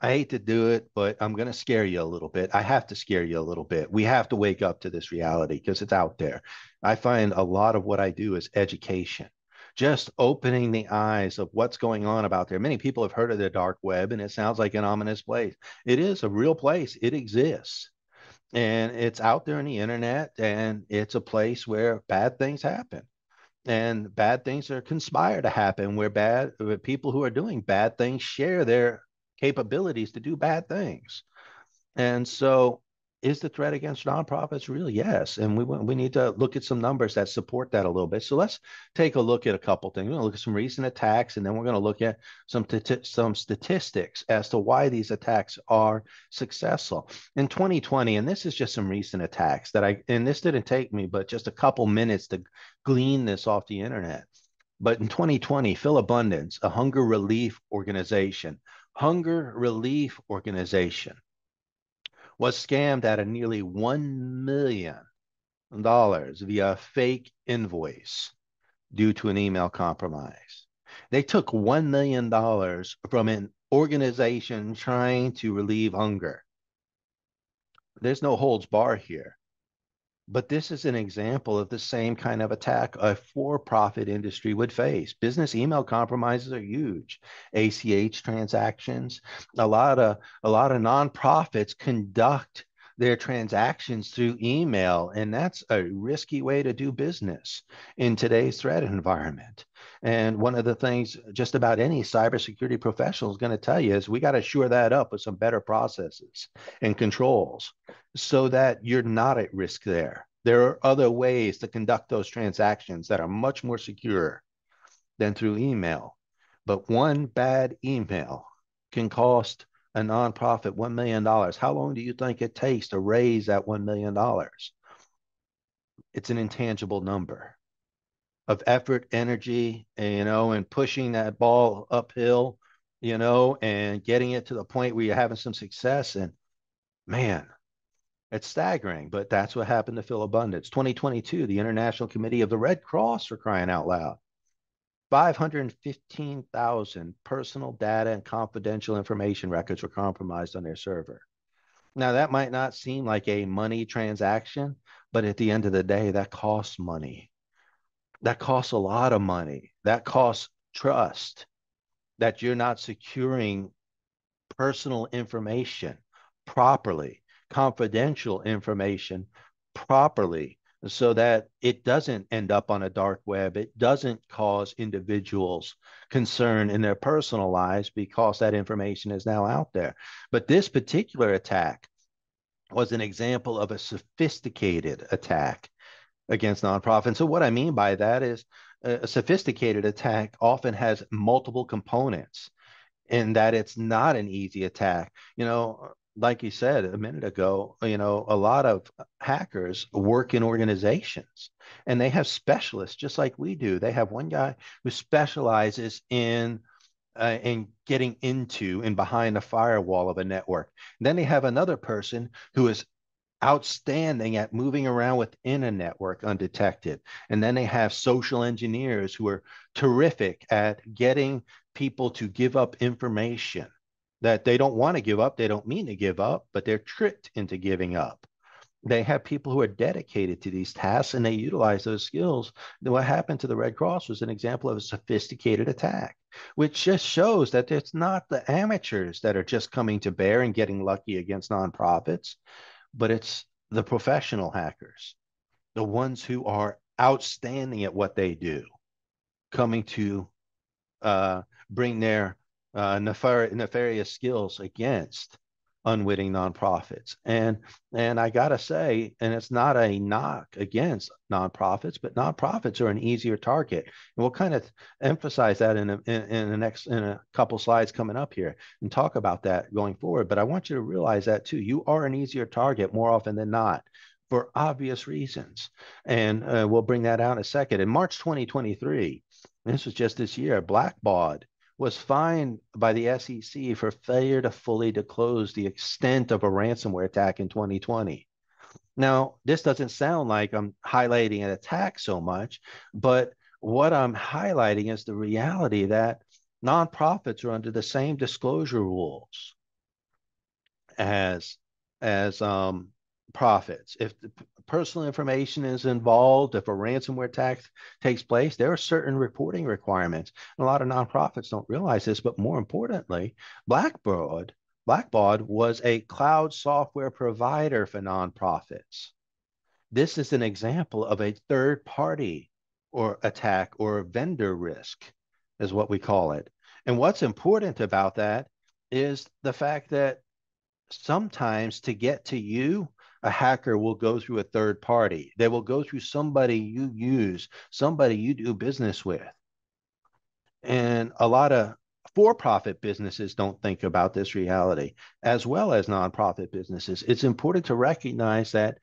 I hate to do it, but I'm going to scare you a little bit. I have to scare you a little bit. We have to wake up to this reality because it's out there. I find a lot of what I do is education, just opening the eyes of what's going on about there. Many people have heard of the dark web and it sounds like an ominous place. It is a real place, it exists. And it's out there on the internet, and it's a place where bad things happen and bad things are conspire to happen where bad where people who are doing bad things share their capabilities to do bad things. And so, is the threat against nonprofits real? Yes. And we we need to look at some numbers that support that a little bit. So let's take a look at a couple things. We're going to look at some recent attacks, and then we're going to look at some some statistics as to why these attacks are successful. In 2020, and this is just some recent attacks that I and this didn't take me but just a couple minutes to glean this off the internet. But in 2020, Philabundance, a hunger relief organization, Hunger Relief Organization was scammed out of nearly $1 million via a fake invoice due to an email compromise. They took $1 million from an organization trying to relieve hunger. There's no holds bar here. But this is an example of the same kind of attack a for profit industry would face. Business email compromises are huge. ACH transactions, a lot of a lot of nonprofits conduct their transactions through email. And that's a risky way to do business in today's threat environment. And one of the things uh, just about any cybersecurity professional is going to tell you is we got to shore that up with some better processes and controls so that you're not at risk there. There are other ways to conduct those transactions that are much more secure than through email. But one bad email can cost a nonprofit $1 million. How long do you think it takes to raise that $1 million? It's an intangible number of effort, energy, you know, and pushing that ball uphill, you know, and getting it to the point where you're having some success. And man, it's staggering, but that's what happened to Philabundance. 2022, the International Committee of the Red Cross for crying out loud. 515,000 personal data and confidential information records were compromised on their server. Now, that might not seem like a money transaction, but at the end of the day, that costs money. That costs a lot of money. That costs trust that you're not securing personal information properly confidential information properly so that it doesn't end up on a dark web. It doesn't cause individuals concern in their personal lives because that information is now out there. But this particular attack was an example of a sophisticated attack against nonprofits. So, what I mean by that is a sophisticated attack often has multiple components in that it's not an easy attack. You know, like you said a minute ago, you know, a lot of hackers work in organizations and they have specialists just like we do. They have one guy who specializes in uh, in getting into and behind the firewall of a network. And then they have another person who is outstanding at moving around within a network undetected. And then they have social engineers who are terrific at getting people to give up information that they don't want to give up. They don't mean to give up, but they're tricked into giving up. They have people who are dedicated to these tasks and they utilize those skills. And What happened to the Red Cross was an example of a sophisticated attack, which just shows that it's not the amateurs that are just coming to bear and getting lucky against nonprofits, but it's the professional hackers, the ones who are outstanding at what they do, coming to uh, bring their uh, nefar- nefarious skills against unwitting nonprofits. And and I gotta say, and it's not a knock against nonprofits, but nonprofits are an easier target. And we'll kind of emphasize that in a, in, in the next in a couple slides coming up here and talk about that going forward. But I want you to realize that too. You are an easier target more often than not for obvious reasons. And uh, we'll bring that out in a second. In March 2023, this was just this year, Blackbaud was fined by the SEC for failure to fully disclose the extent of a ransomware attack in 2020. Now, this doesn't sound like I'm highlighting an attack so much, but what I'm highlighting is the reality that nonprofits are under the same disclosure rules as as um, profits. If personal information is involved, if a ransomware attack takes place, there are certain reporting requirements. And a lot of nonprofits don't realize this, but more importantly, Blackbaud, Blackbaud was a cloud software provider for nonprofits. This is an example of a third party or attack or vendor risk is what we call it. And what's important about that is the fact that sometimes to get to you, a hacker will go through a third party. They will go through somebody you use, somebody you do business with. And a lot of for profit businesses don't think about this reality, as well as nonprofit businesses. It's important to recognize that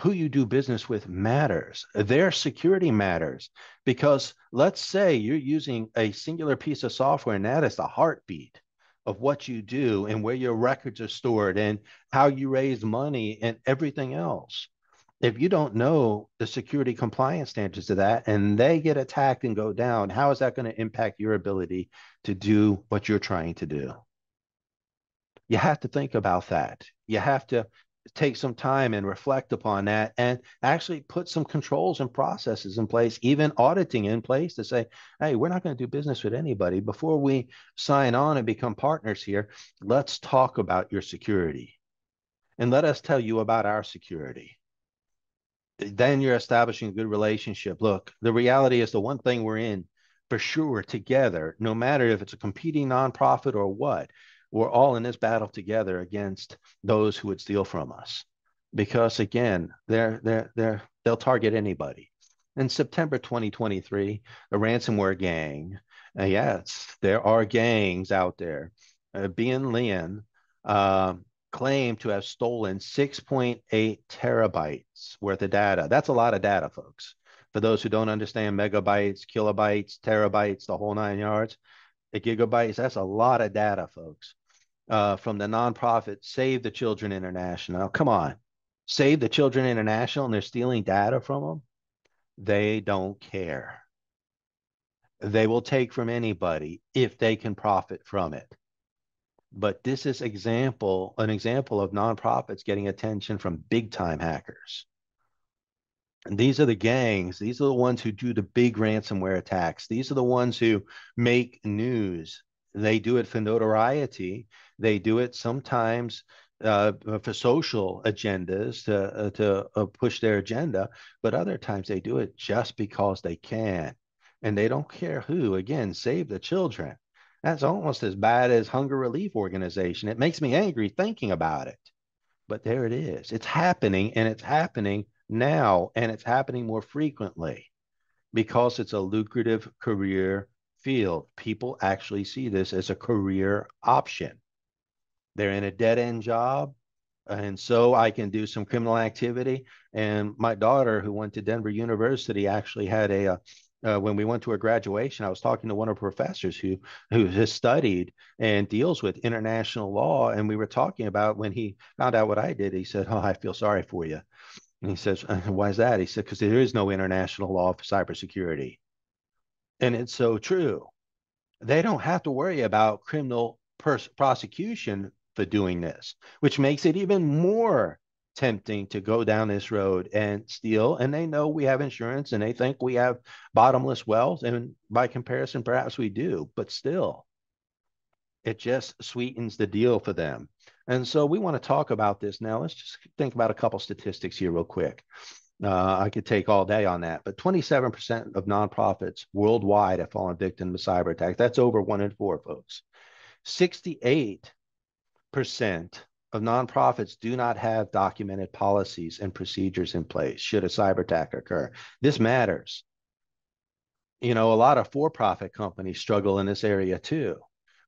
who you do business with matters. Their security matters because let's say you're using a singular piece of software and that is the heartbeat of what you do and where your records are stored and how you raise money and everything else. If you don't know the security compliance standards of that and they get attacked and go down, how is that going to impact your ability to do what you're trying to do? You have to think about that. You have to take some time and reflect upon that and actually put some controls and processes in place, even auditing in place to say, hey, we're not going to do business with anybody. Before we sign on and become partners here, let's talk about your security. And let us tell you about our security. Then you're establishing a good relationship. Look, the reality is the one thing we're in for sure together, no matter if it's a competing nonprofit or what, we're all in this battle together against those who would steal from us. Because again they're they're they're they'll target anybody. In september 2023 a ransomware gang uh, yes there are gangs out there. Uh, BianLian uh, claimed to have stolen 6.8 terabytes worth of data. That's a lot of data folks. For those who don't understand megabytes kilobytes terabytes the whole nine yards a gigabytes that's a lot of data folks uh, from the nonprofit Save the Children International. Come on, Save the Children International, and they're stealing data from them. They don't care. They will take from anybody if they can profit from it. But this is example an example of nonprofits getting attention from big time hackers. And these are the gangs. These are the ones who do the big ransomware attacks. These are the ones who make news. They do it for notoriety they do it sometimes uh, for social agendas to uh, to uh, push their agenda, but other times they do it just because they can, and they don't care who. Again, save the children. That's almost as bad as hunger relief organization. It makes me angry thinking about it, but there it is. It's happening, and it's happening now, and it's happening more frequently because it's a lucrative career field. People actually see this as a career option. They're in a dead end job. And so I can do some criminal activity. And my daughter, who went to Denver University, actually had a, uh, uh, when we went to a graduation, I was talking to one of the professors who who has studied and deals with international law, and we were talking about when he found out what I did. He said, "Oh, I feel sorry for you." And he says, *laughs* "Why is that?" He said, "Because there is no international law for cybersecurity," and it's so true. They don't have to worry about criminal pers- prosecution for doing this, which makes it even more tempting to go down this road and steal. And they know we have insurance and they think we have bottomless wells. And by comparison, perhaps we do, but still, it just sweetens the deal for them. And so we want to talk about this now. Let's just think about a couple statistics here, real quick. Uh, I could take all day on that, but 27% of nonprofits worldwide have fallen victim to cyber attacks. That's over one in four, folks. 68% of nonprofits do not have documented policies and procedures in place should a cyber attack occur. This matters. You know, a lot of for profit companies struggle in this area too.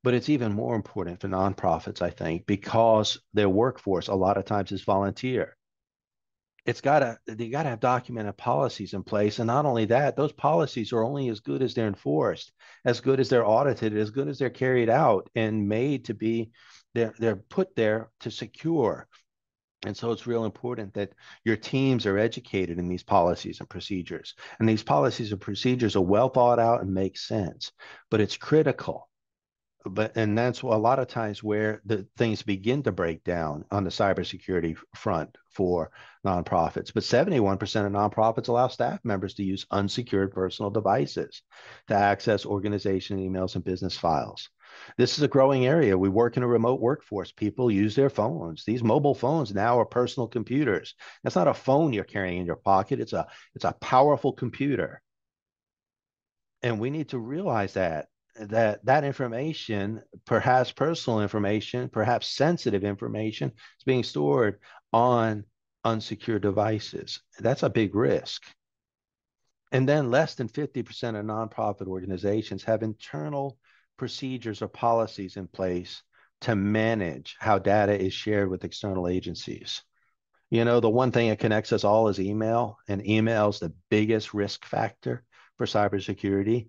But it's even more important for nonprofits, I think, because their workforce a lot of times is volunteer it's got to you got to have documented policies in place and not only that those policies are only as good as they're enforced as good as they're audited as good as they're carried out and made to be they're, they're put there to secure. And so it's real important that your teams are educated in these policies and procedures and these policies and procedures are well thought out and make sense but it's critical but and that's a lot of times where the things begin to break down on the cybersecurity front for nonprofits. But 71% of nonprofits allow staff members to use unsecured personal devices to access organization emails and business files. This is a growing area. We work in a remote workforce. People use their phones. These mobile phones now are personal computers. That's not a phone you're carrying in your pocket. It's a it's a powerful computer. And we need to realize that that that information, perhaps personal information, perhaps sensitive information, is being stored on unsecured devices. That's a big risk. And then less than 50% of nonprofit organizations have internal procedures or policies in place to manage how data is shared with external agencies. You know, the one thing that connects us all is email, and email is the biggest risk factor for cybersecurity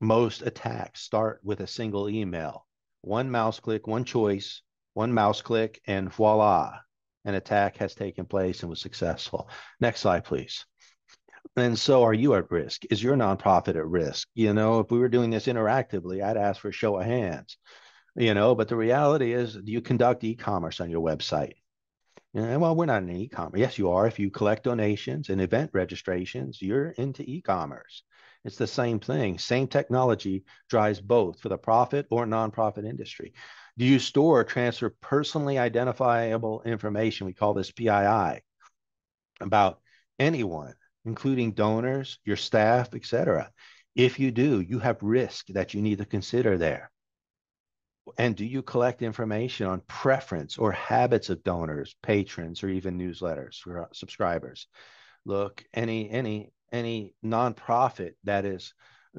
most attacks start with a single email. One mouse click, one choice, one mouse click, and voila, an attack has taken place and was successful. Next slide, please. And so, are you at risk? Is your nonprofit at risk? You know, if we were doing this interactively, I'd ask for a show of hands. You know, but the reality is, do you conduct e commerce on your website? And well, we're not in e-commerce. Yes, you are. If you collect donations and event registrations, you're into e-commerce. It's the same thing. Same technology drives both for the profit or nonprofit industry. Do you store or transfer personally identifiable information? We call this PII about anyone, including donors, your staff, etc. If you do, you have risk that you need to consider there. And do you collect information on preference or habits of donors, patrons, or even newsletters for uh, subscribers? Look, any any any nonprofit that is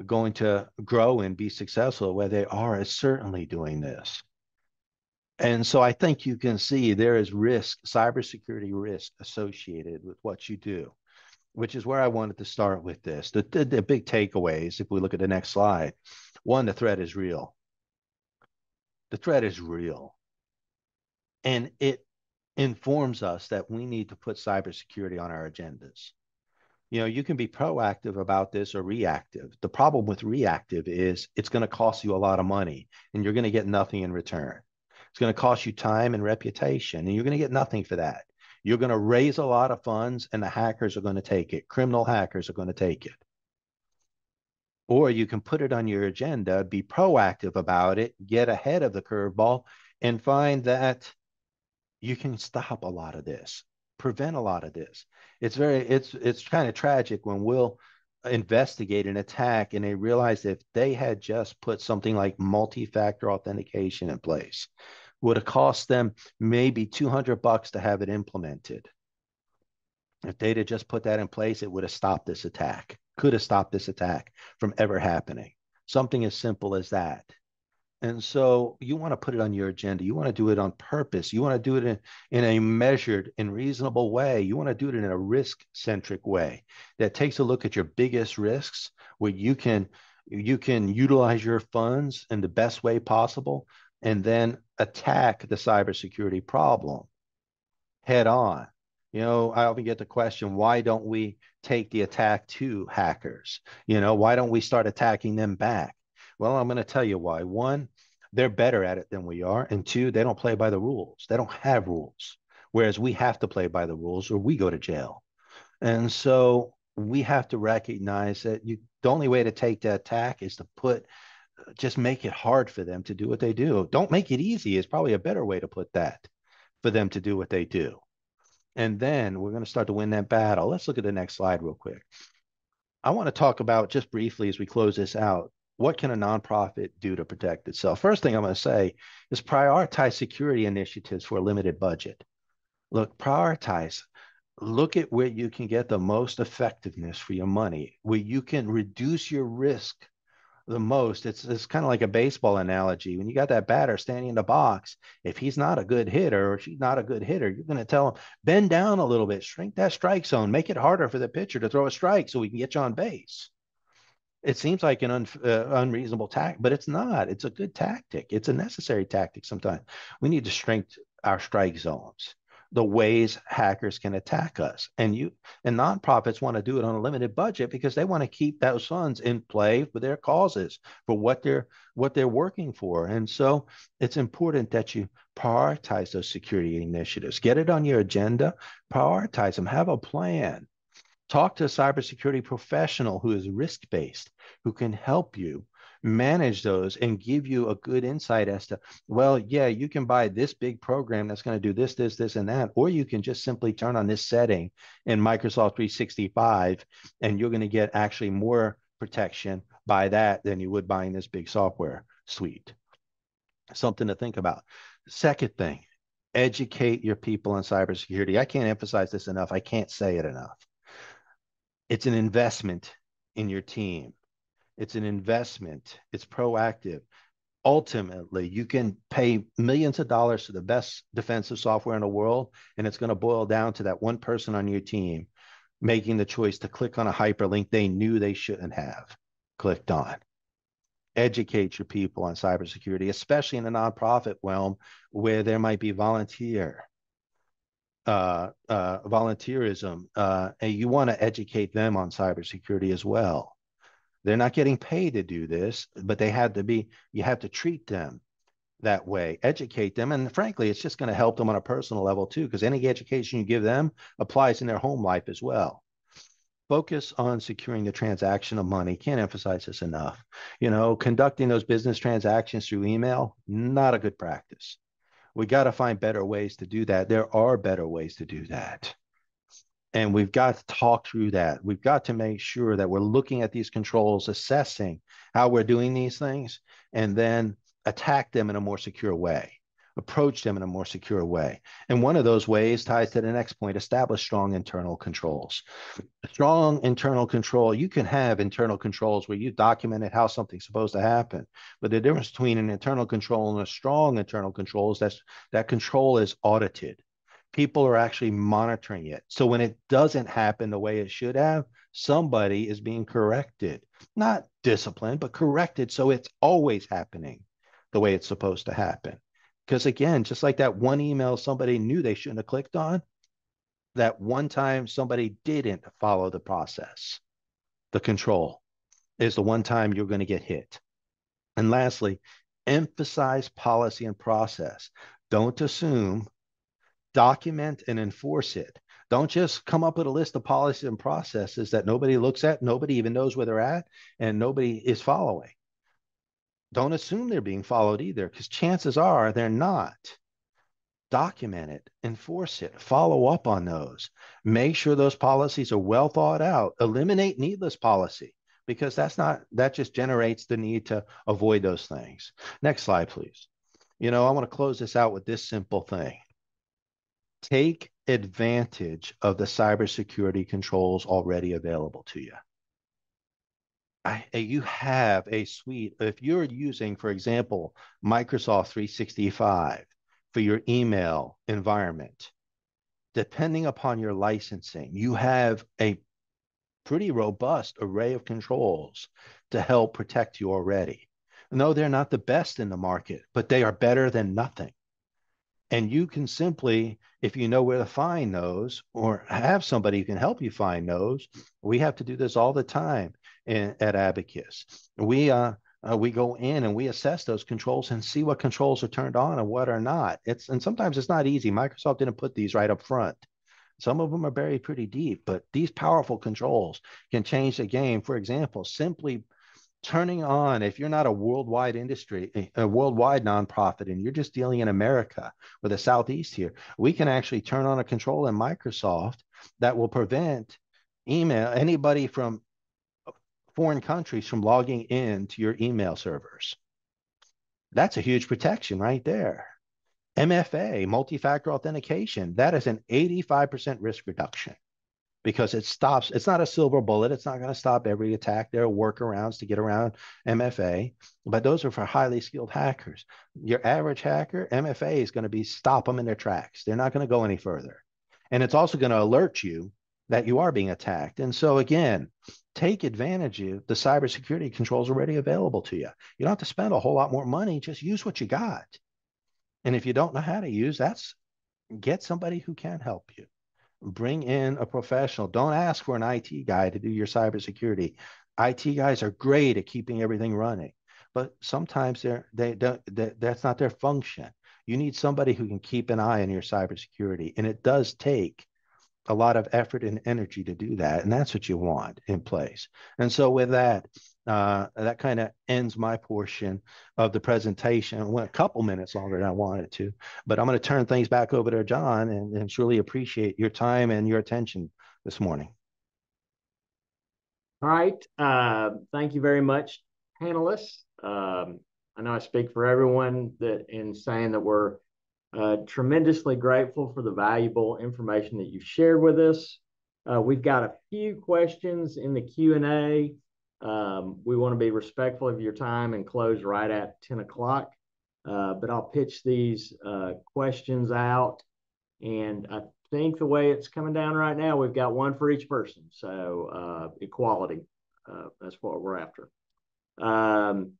going to grow and be successful where they are is certainly doing this. And so I think you can see there is risk, cybersecurity risk associated with what you do, which is where I wanted to start with this. The, the, the big takeaways, if we look at the next slide, one, the threat is real. The threat is real. And it informs us that we need to put cybersecurity on our agendas you know you can be proactive about this or reactive. The problem with reactive is it's going to cost you a lot of money and you're going to get nothing in return. It's going to cost you time and reputation and you're going to get nothing for that. You're going to raise a lot of funds and the hackers are going to take it. Criminal hackers are going to take it. Or you can put it on your agenda be proactive about it get ahead of the curveball and find that you can stop a lot of this prevent a lot of this. It's very it's it's kind of tragic when we'll investigate an attack and they realize if they had just put something like multi-factor authentication in place would have cost them maybe 200 bucks to have it implemented. If they'd have just put that in place it would have stopped this attack could have stopped this attack from ever happening. Something as simple as that and so you want to put it on your agenda. You want to do it on purpose. You want to do it in, in a measured and reasonable way. You want to do it in a risk centric way that takes a look at your biggest risks where you can you can utilize your funds in the best way possible and then attack the cybersecurity problem head on. You know, I often get the question, why don't we take the attack to hackers? You know, why don't we start attacking them back? Well, I'm going to tell you why. One, they're better at it than we are. And two, they don't play by the rules. They don't have rules. Whereas we have to play by the rules or we go to jail. And so we have to recognize that you, the only way to take the attack is to put, just make it hard for them to do what they do. Don't make it easy is probably a better way to put that for them to do what they do. And then we're going to start to win that battle. Let's look at the next slide real quick. I want to talk about just briefly as we close this out what can a nonprofit do to protect itself? First thing I'm going to say is prioritize security initiatives for a limited budget. Look, prioritize. Look at where you can get the most effectiveness for your money, where you can reduce your risk the most. It's it's kind of like a baseball analogy. When you got that batter standing in the box, if he's not a good hitter or she's not a good hitter, you're going to tell him bend down a little bit, shrink that strike zone, make it harder for the pitcher to throw a strike so we can get you on base it seems like an un, uh, unreasonable tactic, but it's not. It's a good tactic. It's a necessary tactic sometimes. We need to strengthen our strike zones, the ways hackers can attack us. And you and nonprofits want to do it on a limited budget because they want to keep those funds in play for their causes, for what they're what they're working for. And so it's important that you prioritize those security initiatives. Get it on your agenda, prioritize them, have a plan Talk to a cybersecurity professional who is risk based, who can help you manage those and give you a good insight as to, well, yeah, you can buy this big program that's going to do this, this, this, and that, or you can just simply turn on this setting in Microsoft 365 and you're going to get actually more protection by that than you would buying this big software suite. Something to think about. Second thing, educate your people on cybersecurity. I can't emphasize this enough. I can't say it enough it's an investment in your team. It's an investment. It's proactive. Ultimately, you can pay millions of dollars to the best defensive software in the world, and it's going to boil down to that one person on your team making the choice to click on a hyperlink they knew they shouldn't have clicked on. Educate your people on cybersecurity, especially in the nonprofit realm where there might be volunteer uh, uh, volunteerism, uh, and you want to educate them on cybersecurity as well. They're not getting paid to do this, but they have to be. You have to treat them that way, educate them, and frankly, it's just going to help them on a personal level too, because any education you give them applies in their home life as well. Focus on securing the transaction of money. Can't emphasize this enough. You know, conducting those business transactions through email, not a good practice we got to find better ways to do that. There are better ways to do that. And we've got to talk through that. We've got to make sure that we're looking at these controls, assessing how we're doing these things, and then attack them in a more secure way approach them in a more secure way. And one of those ways ties to the next point establish strong internal controls. Strong internal control, you can have internal controls where you documented how something's supposed to happen. But the difference between an internal control and a strong internal control is that that control is audited. People are actually monitoring it. So when it doesn't happen the way it should have, somebody is being corrected, not disciplined, but corrected. So it's always happening the way it's supposed to happen. Because again, just like that one email somebody knew they shouldn't have clicked on, that one time somebody didn't follow the process, the control is the one time you're going to get hit. And lastly, emphasize policy and process. Don't assume, document and enforce it. Don't just come up with a list of policies and processes that nobody looks at, nobody even knows where they're at, and nobody is following don't assume they're being followed either, because chances are they're not. Document it, enforce it, follow up on those. Make sure those policies are well thought out. Eliminate needless policy because that's not that just generates the need to avoid those things. Next slide, please. You know, I want to close this out with this simple thing. Take advantage of the cybersecurity controls already available to you. I, eh, you have a suite. If you're using, for example, Microsoft 365 for your email environment, depending upon your licensing, you have a pretty robust array of controls to help protect you already. No, they're not the best in the market, but they are better than nothing. And you can simply, if you know where to find those or have somebody who can help you find those, we have to do this all the time in, at Abacus. We, uh, uh, we go in and we assess those controls and see what controls are turned on and what are not. It's and sometimes it's not easy. Microsoft didn't put these right up front. Some of them are buried pretty deep, but these powerful controls can change the game. For example, simply turning on if you're not a worldwide industry a worldwide nonprofit and you're just dealing in america or the southeast here we can actually turn on a control in microsoft that will prevent email anybody from foreign countries from logging in to your email servers. That's a huge protection right there. MFA, multi-factor authentication, that is an 85% risk reduction because it stops, it's not a silver bullet. It's not going to stop every attack. There are workarounds to get around MFA, but those are for highly skilled hackers. Your average hacker, MFA is going to be stop them in their tracks. They're not going to go any further. And it's also going to alert you that you are being attacked. And so again, take advantage of the cybersecurity controls already available to you. You don't have to spend a whole lot more money. Just use what you got. And if you don't know how to use, that's get somebody who can help you. Bring in a professional. Don't ask for an IT guy to do your cybersecurity. IT guys are great at keeping everything running, but sometimes they're they don't. They, that's not their function. You need somebody who can keep an eye on your cybersecurity, and it does take a lot of effort and energy to do that. And that's what you want in place. And so with that, uh, that kind of ends my portion of the presentation. It went a couple minutes longer than I wanted to, but I'm going to turn things back over to John and, and truly appreciate your time and your attention this morning. All right. Uh, thank you very much, panelists. Um, I know I speak for everyone that in saying that we're uh, tremendously grateful for the valuable information that you've shared with us. Uh, we've got a few questions in the Q&A. Um, we want to be respectful of your time and close right at 10 o'clock. Uh, but I'll pitch these uh, questions out. And I think the way it's coming down right now, we've got one for each person. So uh, equality, uh, that's what we're after. Um,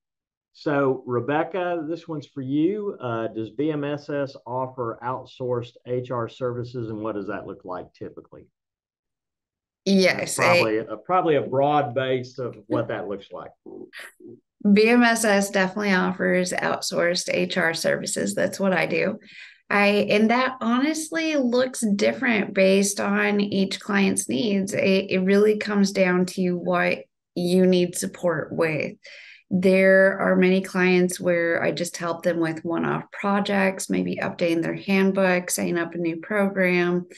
so, Rebecca, this one's for you. Uh, does BMSS offer outsourced HR services, and what does that look like typically? Yes, probably a, probably a broad base of what that looks like. BMSS definitely offers outsourced HR services. That's what I do. I and that honestly looks different based on each client's needs. It, it really comes down to what you need support with. There are many clients where I just help them with one off projects, maybe updating their handbook, setting up a new program,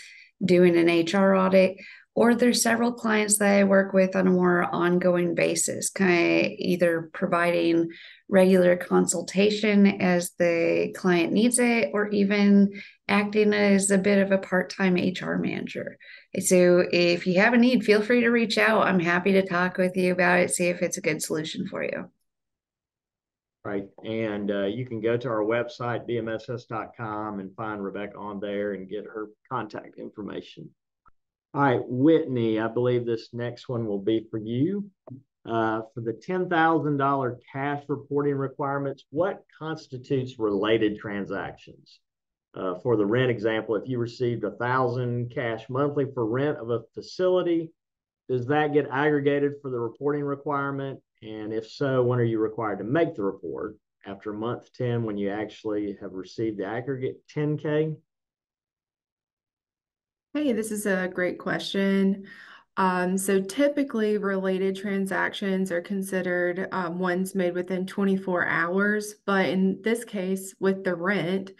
doing an HR audit. Or there's several clients that I work with on a more ongoing basis, kind of either providing regular consultation as the client needs it, or even acting as a bit of a part time HR manager. So if you have a need, feel free to reach out. I'm happy to talk with you about it, see if it's a good solution for you right? And uh, you can go to our website, bmss.com, and find Rebecca on there and get her contact information. All right, Whitney, I believe this next one will be for you. Uh, for the $10,000 cash reporting requirements, what constitutes related transactions? Uh, for the rent example, if you received a thousand cash monthly for rent of a facility, does that get aggregated for the reporting requirement? And if so, when are you required to make the report? After month 10, when you actually have received the aggregate 10K? Hey, this is a great question. Um, so typically related transactions are considered um, ones made within 24 hours, but in this case with the rent,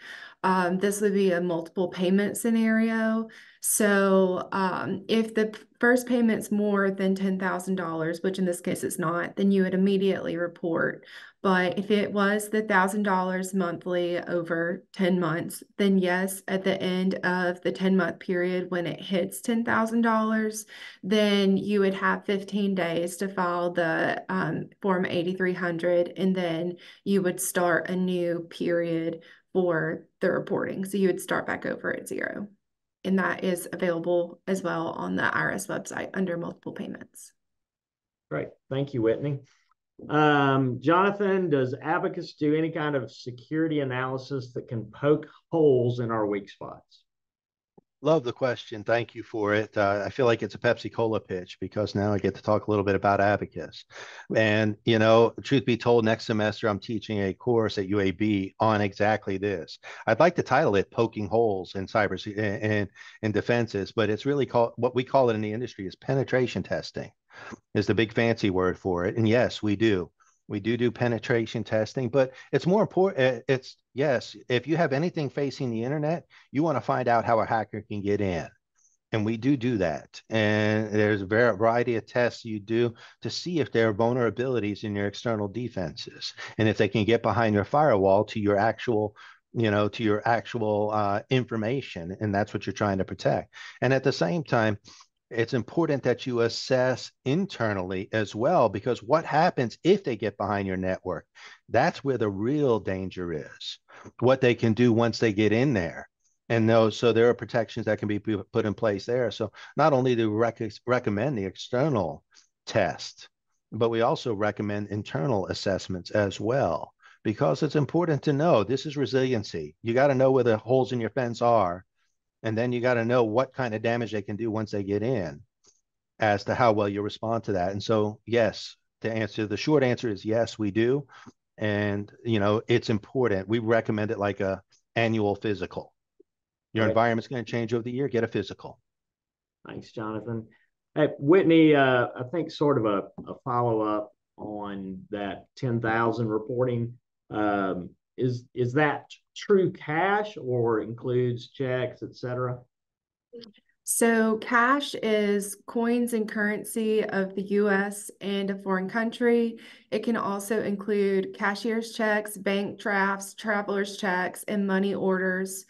um, this would be a multiple payment scenario. So um, if the first payment's more than $10,000, which in this case it's not, then you would immediately report. But if it was the $1,000 monthly over 10 months, then yes, at the end of the 10 month period, when it hits $10,000, then you would have 15 days to file the um, Form 8300, and then you would start a new period for the reporting. So you would start back over at zero. And that is available as well on the IRS website under multiple payments. Great. Thank you, Whitney. Um, Jonathan, does Abacus do any kind of security analysis that can poke holes in our weak spots? Love the question. Thank you for it. Uh, I feel like it's a Pepsi Cola pitch because now I get to talk a little bit about Abacus. And, you know, truth be told, next semester I'm teaching a course at UAB on exactly this. I'd like to title it Poking Holes in Cyber and, and Defenses, but it's really called what we call it in the industry is penetration testing, is the big fancy word for it. And yes, we do. We do do penetration testing, but it's more important. Eh, it's yes, if you have anything facing the internet, you want to find out how a hacker can get in. And we do do that. And there's a variety of tests you do to see if there are vulnerabilities in your external defenses and if they can get behind your firewall to your actual you know to your actual uh, information and that's what you're trying to protect and at the same time it's important that you assess internally as well because what happens if they get behind your network? That's where the real danger is what they can do once they get in there. And those so there are protections that can be put in place there. So not only do we rec- recommend the external test but we also recommend internal assessments as well because it's important to know this is resiliency. You got to know where the holes in your fence are and then you got to know what kind of damage they can do once they get in as to how well you respond to that and so yes to answer the short answer is yes we do and you know it's important we recommend it like a annual physical your right. environment's going to change over the year. Get a physical. Thanks, Jonathan. Hey, Whitney, uh, I think sort of a, a follow up on that 10,000 reporting. Um, is is that true cash or includes checks, etc.? So cash is coins and currency of the US and a foreign country. It can also include cashier's checks, bank drafts, traveler's checks, and money orders.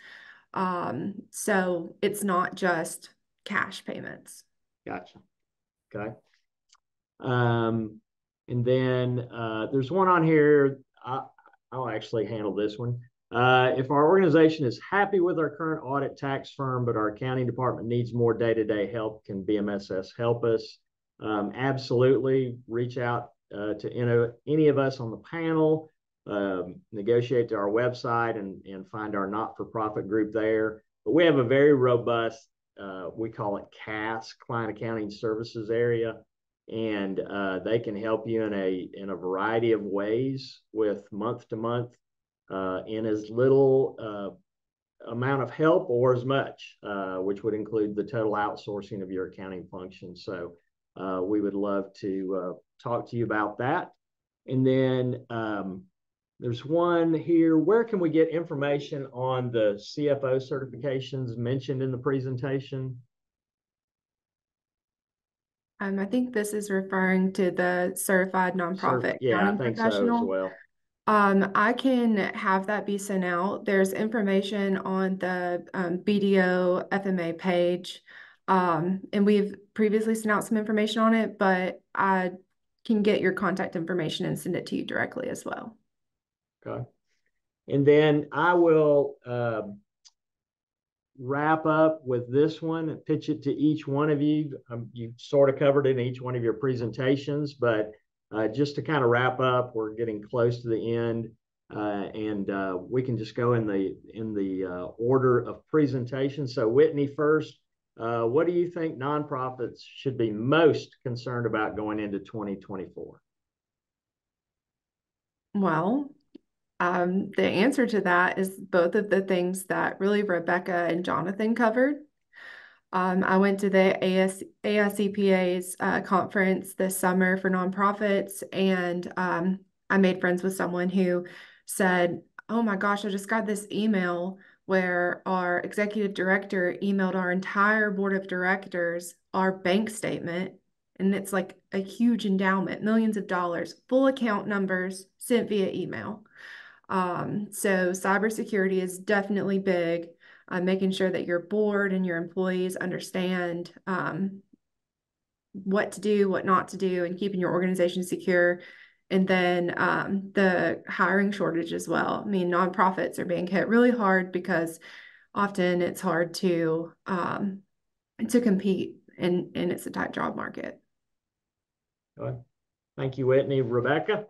Um, so it's not just cash payments. Gotcha. Okay. Um, and then uh, there's one on here. I, I'll actually handle this one. Uh, if our organization is happy with our current audit tax firm, but our accounting department needs more day-to-day help, can BMSS help us? Um, absolutely. Reach out uh, to any, of us on the panel um, negotiate to our website and, and find our not-for-profit group there. But we have a very robust, uh, we call it CAS, Client Accounting Services area, and uh, they can help you in a in a variety of ways with month to month uh, in as little uh, amount of help or as much, uh, which would include the total outsourcing of your accounting function. So uh, we would love to talk to you about that. And then um, there's one here. Where can we get information on the CFO certifications mentioned in the presentation? Um, I think this is referring to the certified nonprofit. yeah, I think so as well. Um, I can have that be sent out. There's information on the um, BDO FMA page. Um, and we've previously sent out some information on it, but I can get your contact information and send it to you directly as well. Okay. And then I will uh, wrap up with this one and pitch it to each one of you. Um, you sort of covered it in each one of your presentations, but uh, just to kind of wrap up, we're getting close to the end. Uh, and uh, we can just go in the in the uh, order of presentation. So Whitney first, uh, what do you think nonprofits should be most concerned about going into 2024? Well, um, the answer to that is both of the things that really Rebecca and Jonathan covered. Um, I went to the AS, AICPA's uh, conference this summer for nonprofits, and um, I made friends with someone who said, Oh my gosh, I just got this email where our executive director emailed our entire board of directors our bank statement. And it's like a huge endowment, millions of dollars, full account numbers sent via email. Um, so cybersecurity is definitely big. Uh, making sure that your board and your employees understand um, what to do, what not to do, and keeping your organization secure. And then um, the hiring shortage as well. I mean, nonprofits are being hit really hard because often it's hard to um, to compete, and and it's a tight job market. Good. Thank you, Whitney. Rebecca.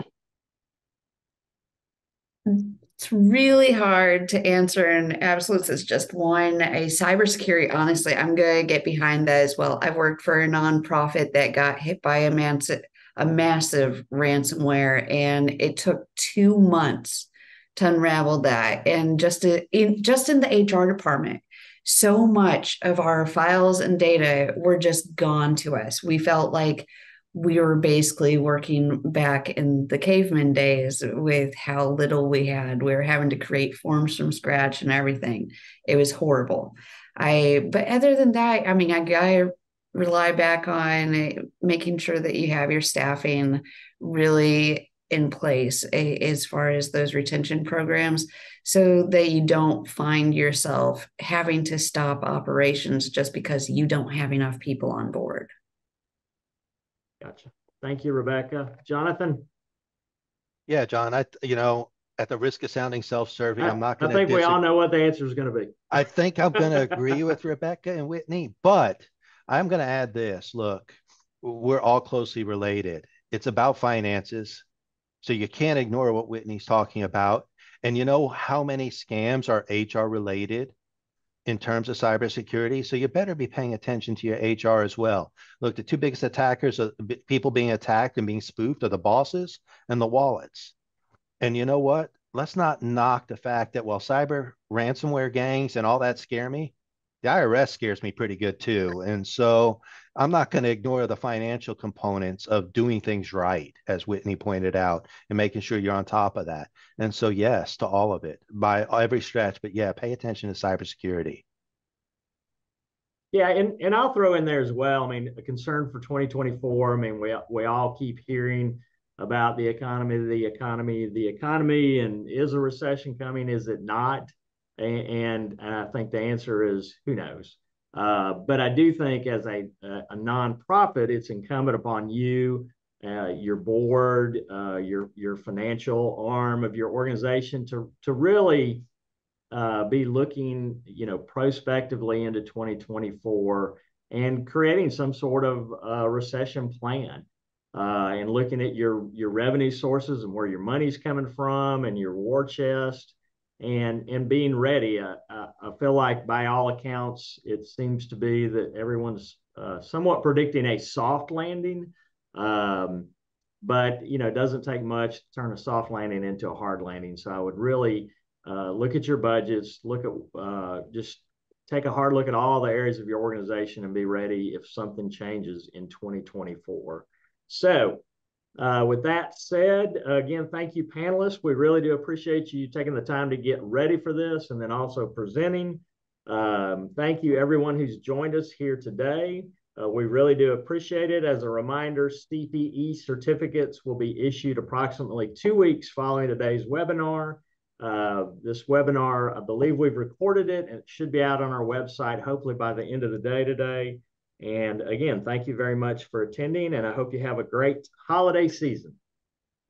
It's really hard to answer in absolutes. It's just one. A cybersecurity, honestly, I'm going to get behind that as well. I've worked for a nonprofit that got hit by a massive, a massive ransomware, and it took two months to unravel that. And just to, in just in the HR department, so much of our files and data were just gone to us. We felt like we were basically working back in the caveman days with how little we had. We were having to create forms from scratch and everything. It was horrible. I, but other than that, I mean, I gotta rely back on making sure that you have your staffing really in place a, as far as those retention programs so that you don't find yourself having to stop operations just because you don't have enough people on board. Gotcha. Thank you, Rebecca. Jonathan? Yeah, John, I, you know, at the risk of sounding self-serving, I'm not I going to. I think we all know what the answer is going to be. I think I'm going to agree with Rebecca and Whitney, but I'm going to add this. Look, we're all closely related. It's about finances. So you can't ignore what Whitney's talking about. And you know how many scams are HR related in terms of cybersecurity? So you better be paying attention to your HR as well. Look, the two biggest attackers are people being attacked and being spoofed are the bosses and the wallets. And you know what? Let's not knock the fact that while cyber ransomware gangs and all that scare me, the IRS scares me pretty good too. And so I'm not going to ignore the financial components of doing things right, as Whitney pointed out, and making sure you're on top of that. And so, yes, to all of it by every stretch. But yeah, pay attention to cybersecurity. Yeah, and, and I'll throw in there as well. I mean, a concern for 2024. I mean, we we all keep hearing about the economy, the economy, the economy, and is a recession coming? Is it not? And, and I think the answer is who knows. Uh, but I do think as a, a, nonprofit, it's incumbent upon you, uh, your board, uh, your your financial arm of your organization to to really uh, be looking, you know, prospectively into 2024 and creating some sort of uh, recession plan. Uh, and looking at your your revenue sources and where your money's coming from and your war chest and and being ready. Uh, uh, I feel like by all accounts, it seems to be that everyone's uh, somewhat predicting a soft landing. Um, but you know, it doesn't take much to turn a soft landing into a hard landing. So I would really uh, look at your budgets, look at uh, just take a hard look at all the areas of your organization and be ready if something changes in 2024. So uh, with that said, again, thank you, panelists. We really do appreciate you taking the time to get ready for this and then also presenting. Um, thank you, everyone who's joined us here today. Uh, we really do appreciate it. As a reminder, CPE certificates will be issued approximately two weeks following today's webinar. Uh, this webinar, I believe we've recorded it and it should be out on our website, hopefully by the end of the day today. And again, thank you very much for attending, and I hope you have a great holiday season.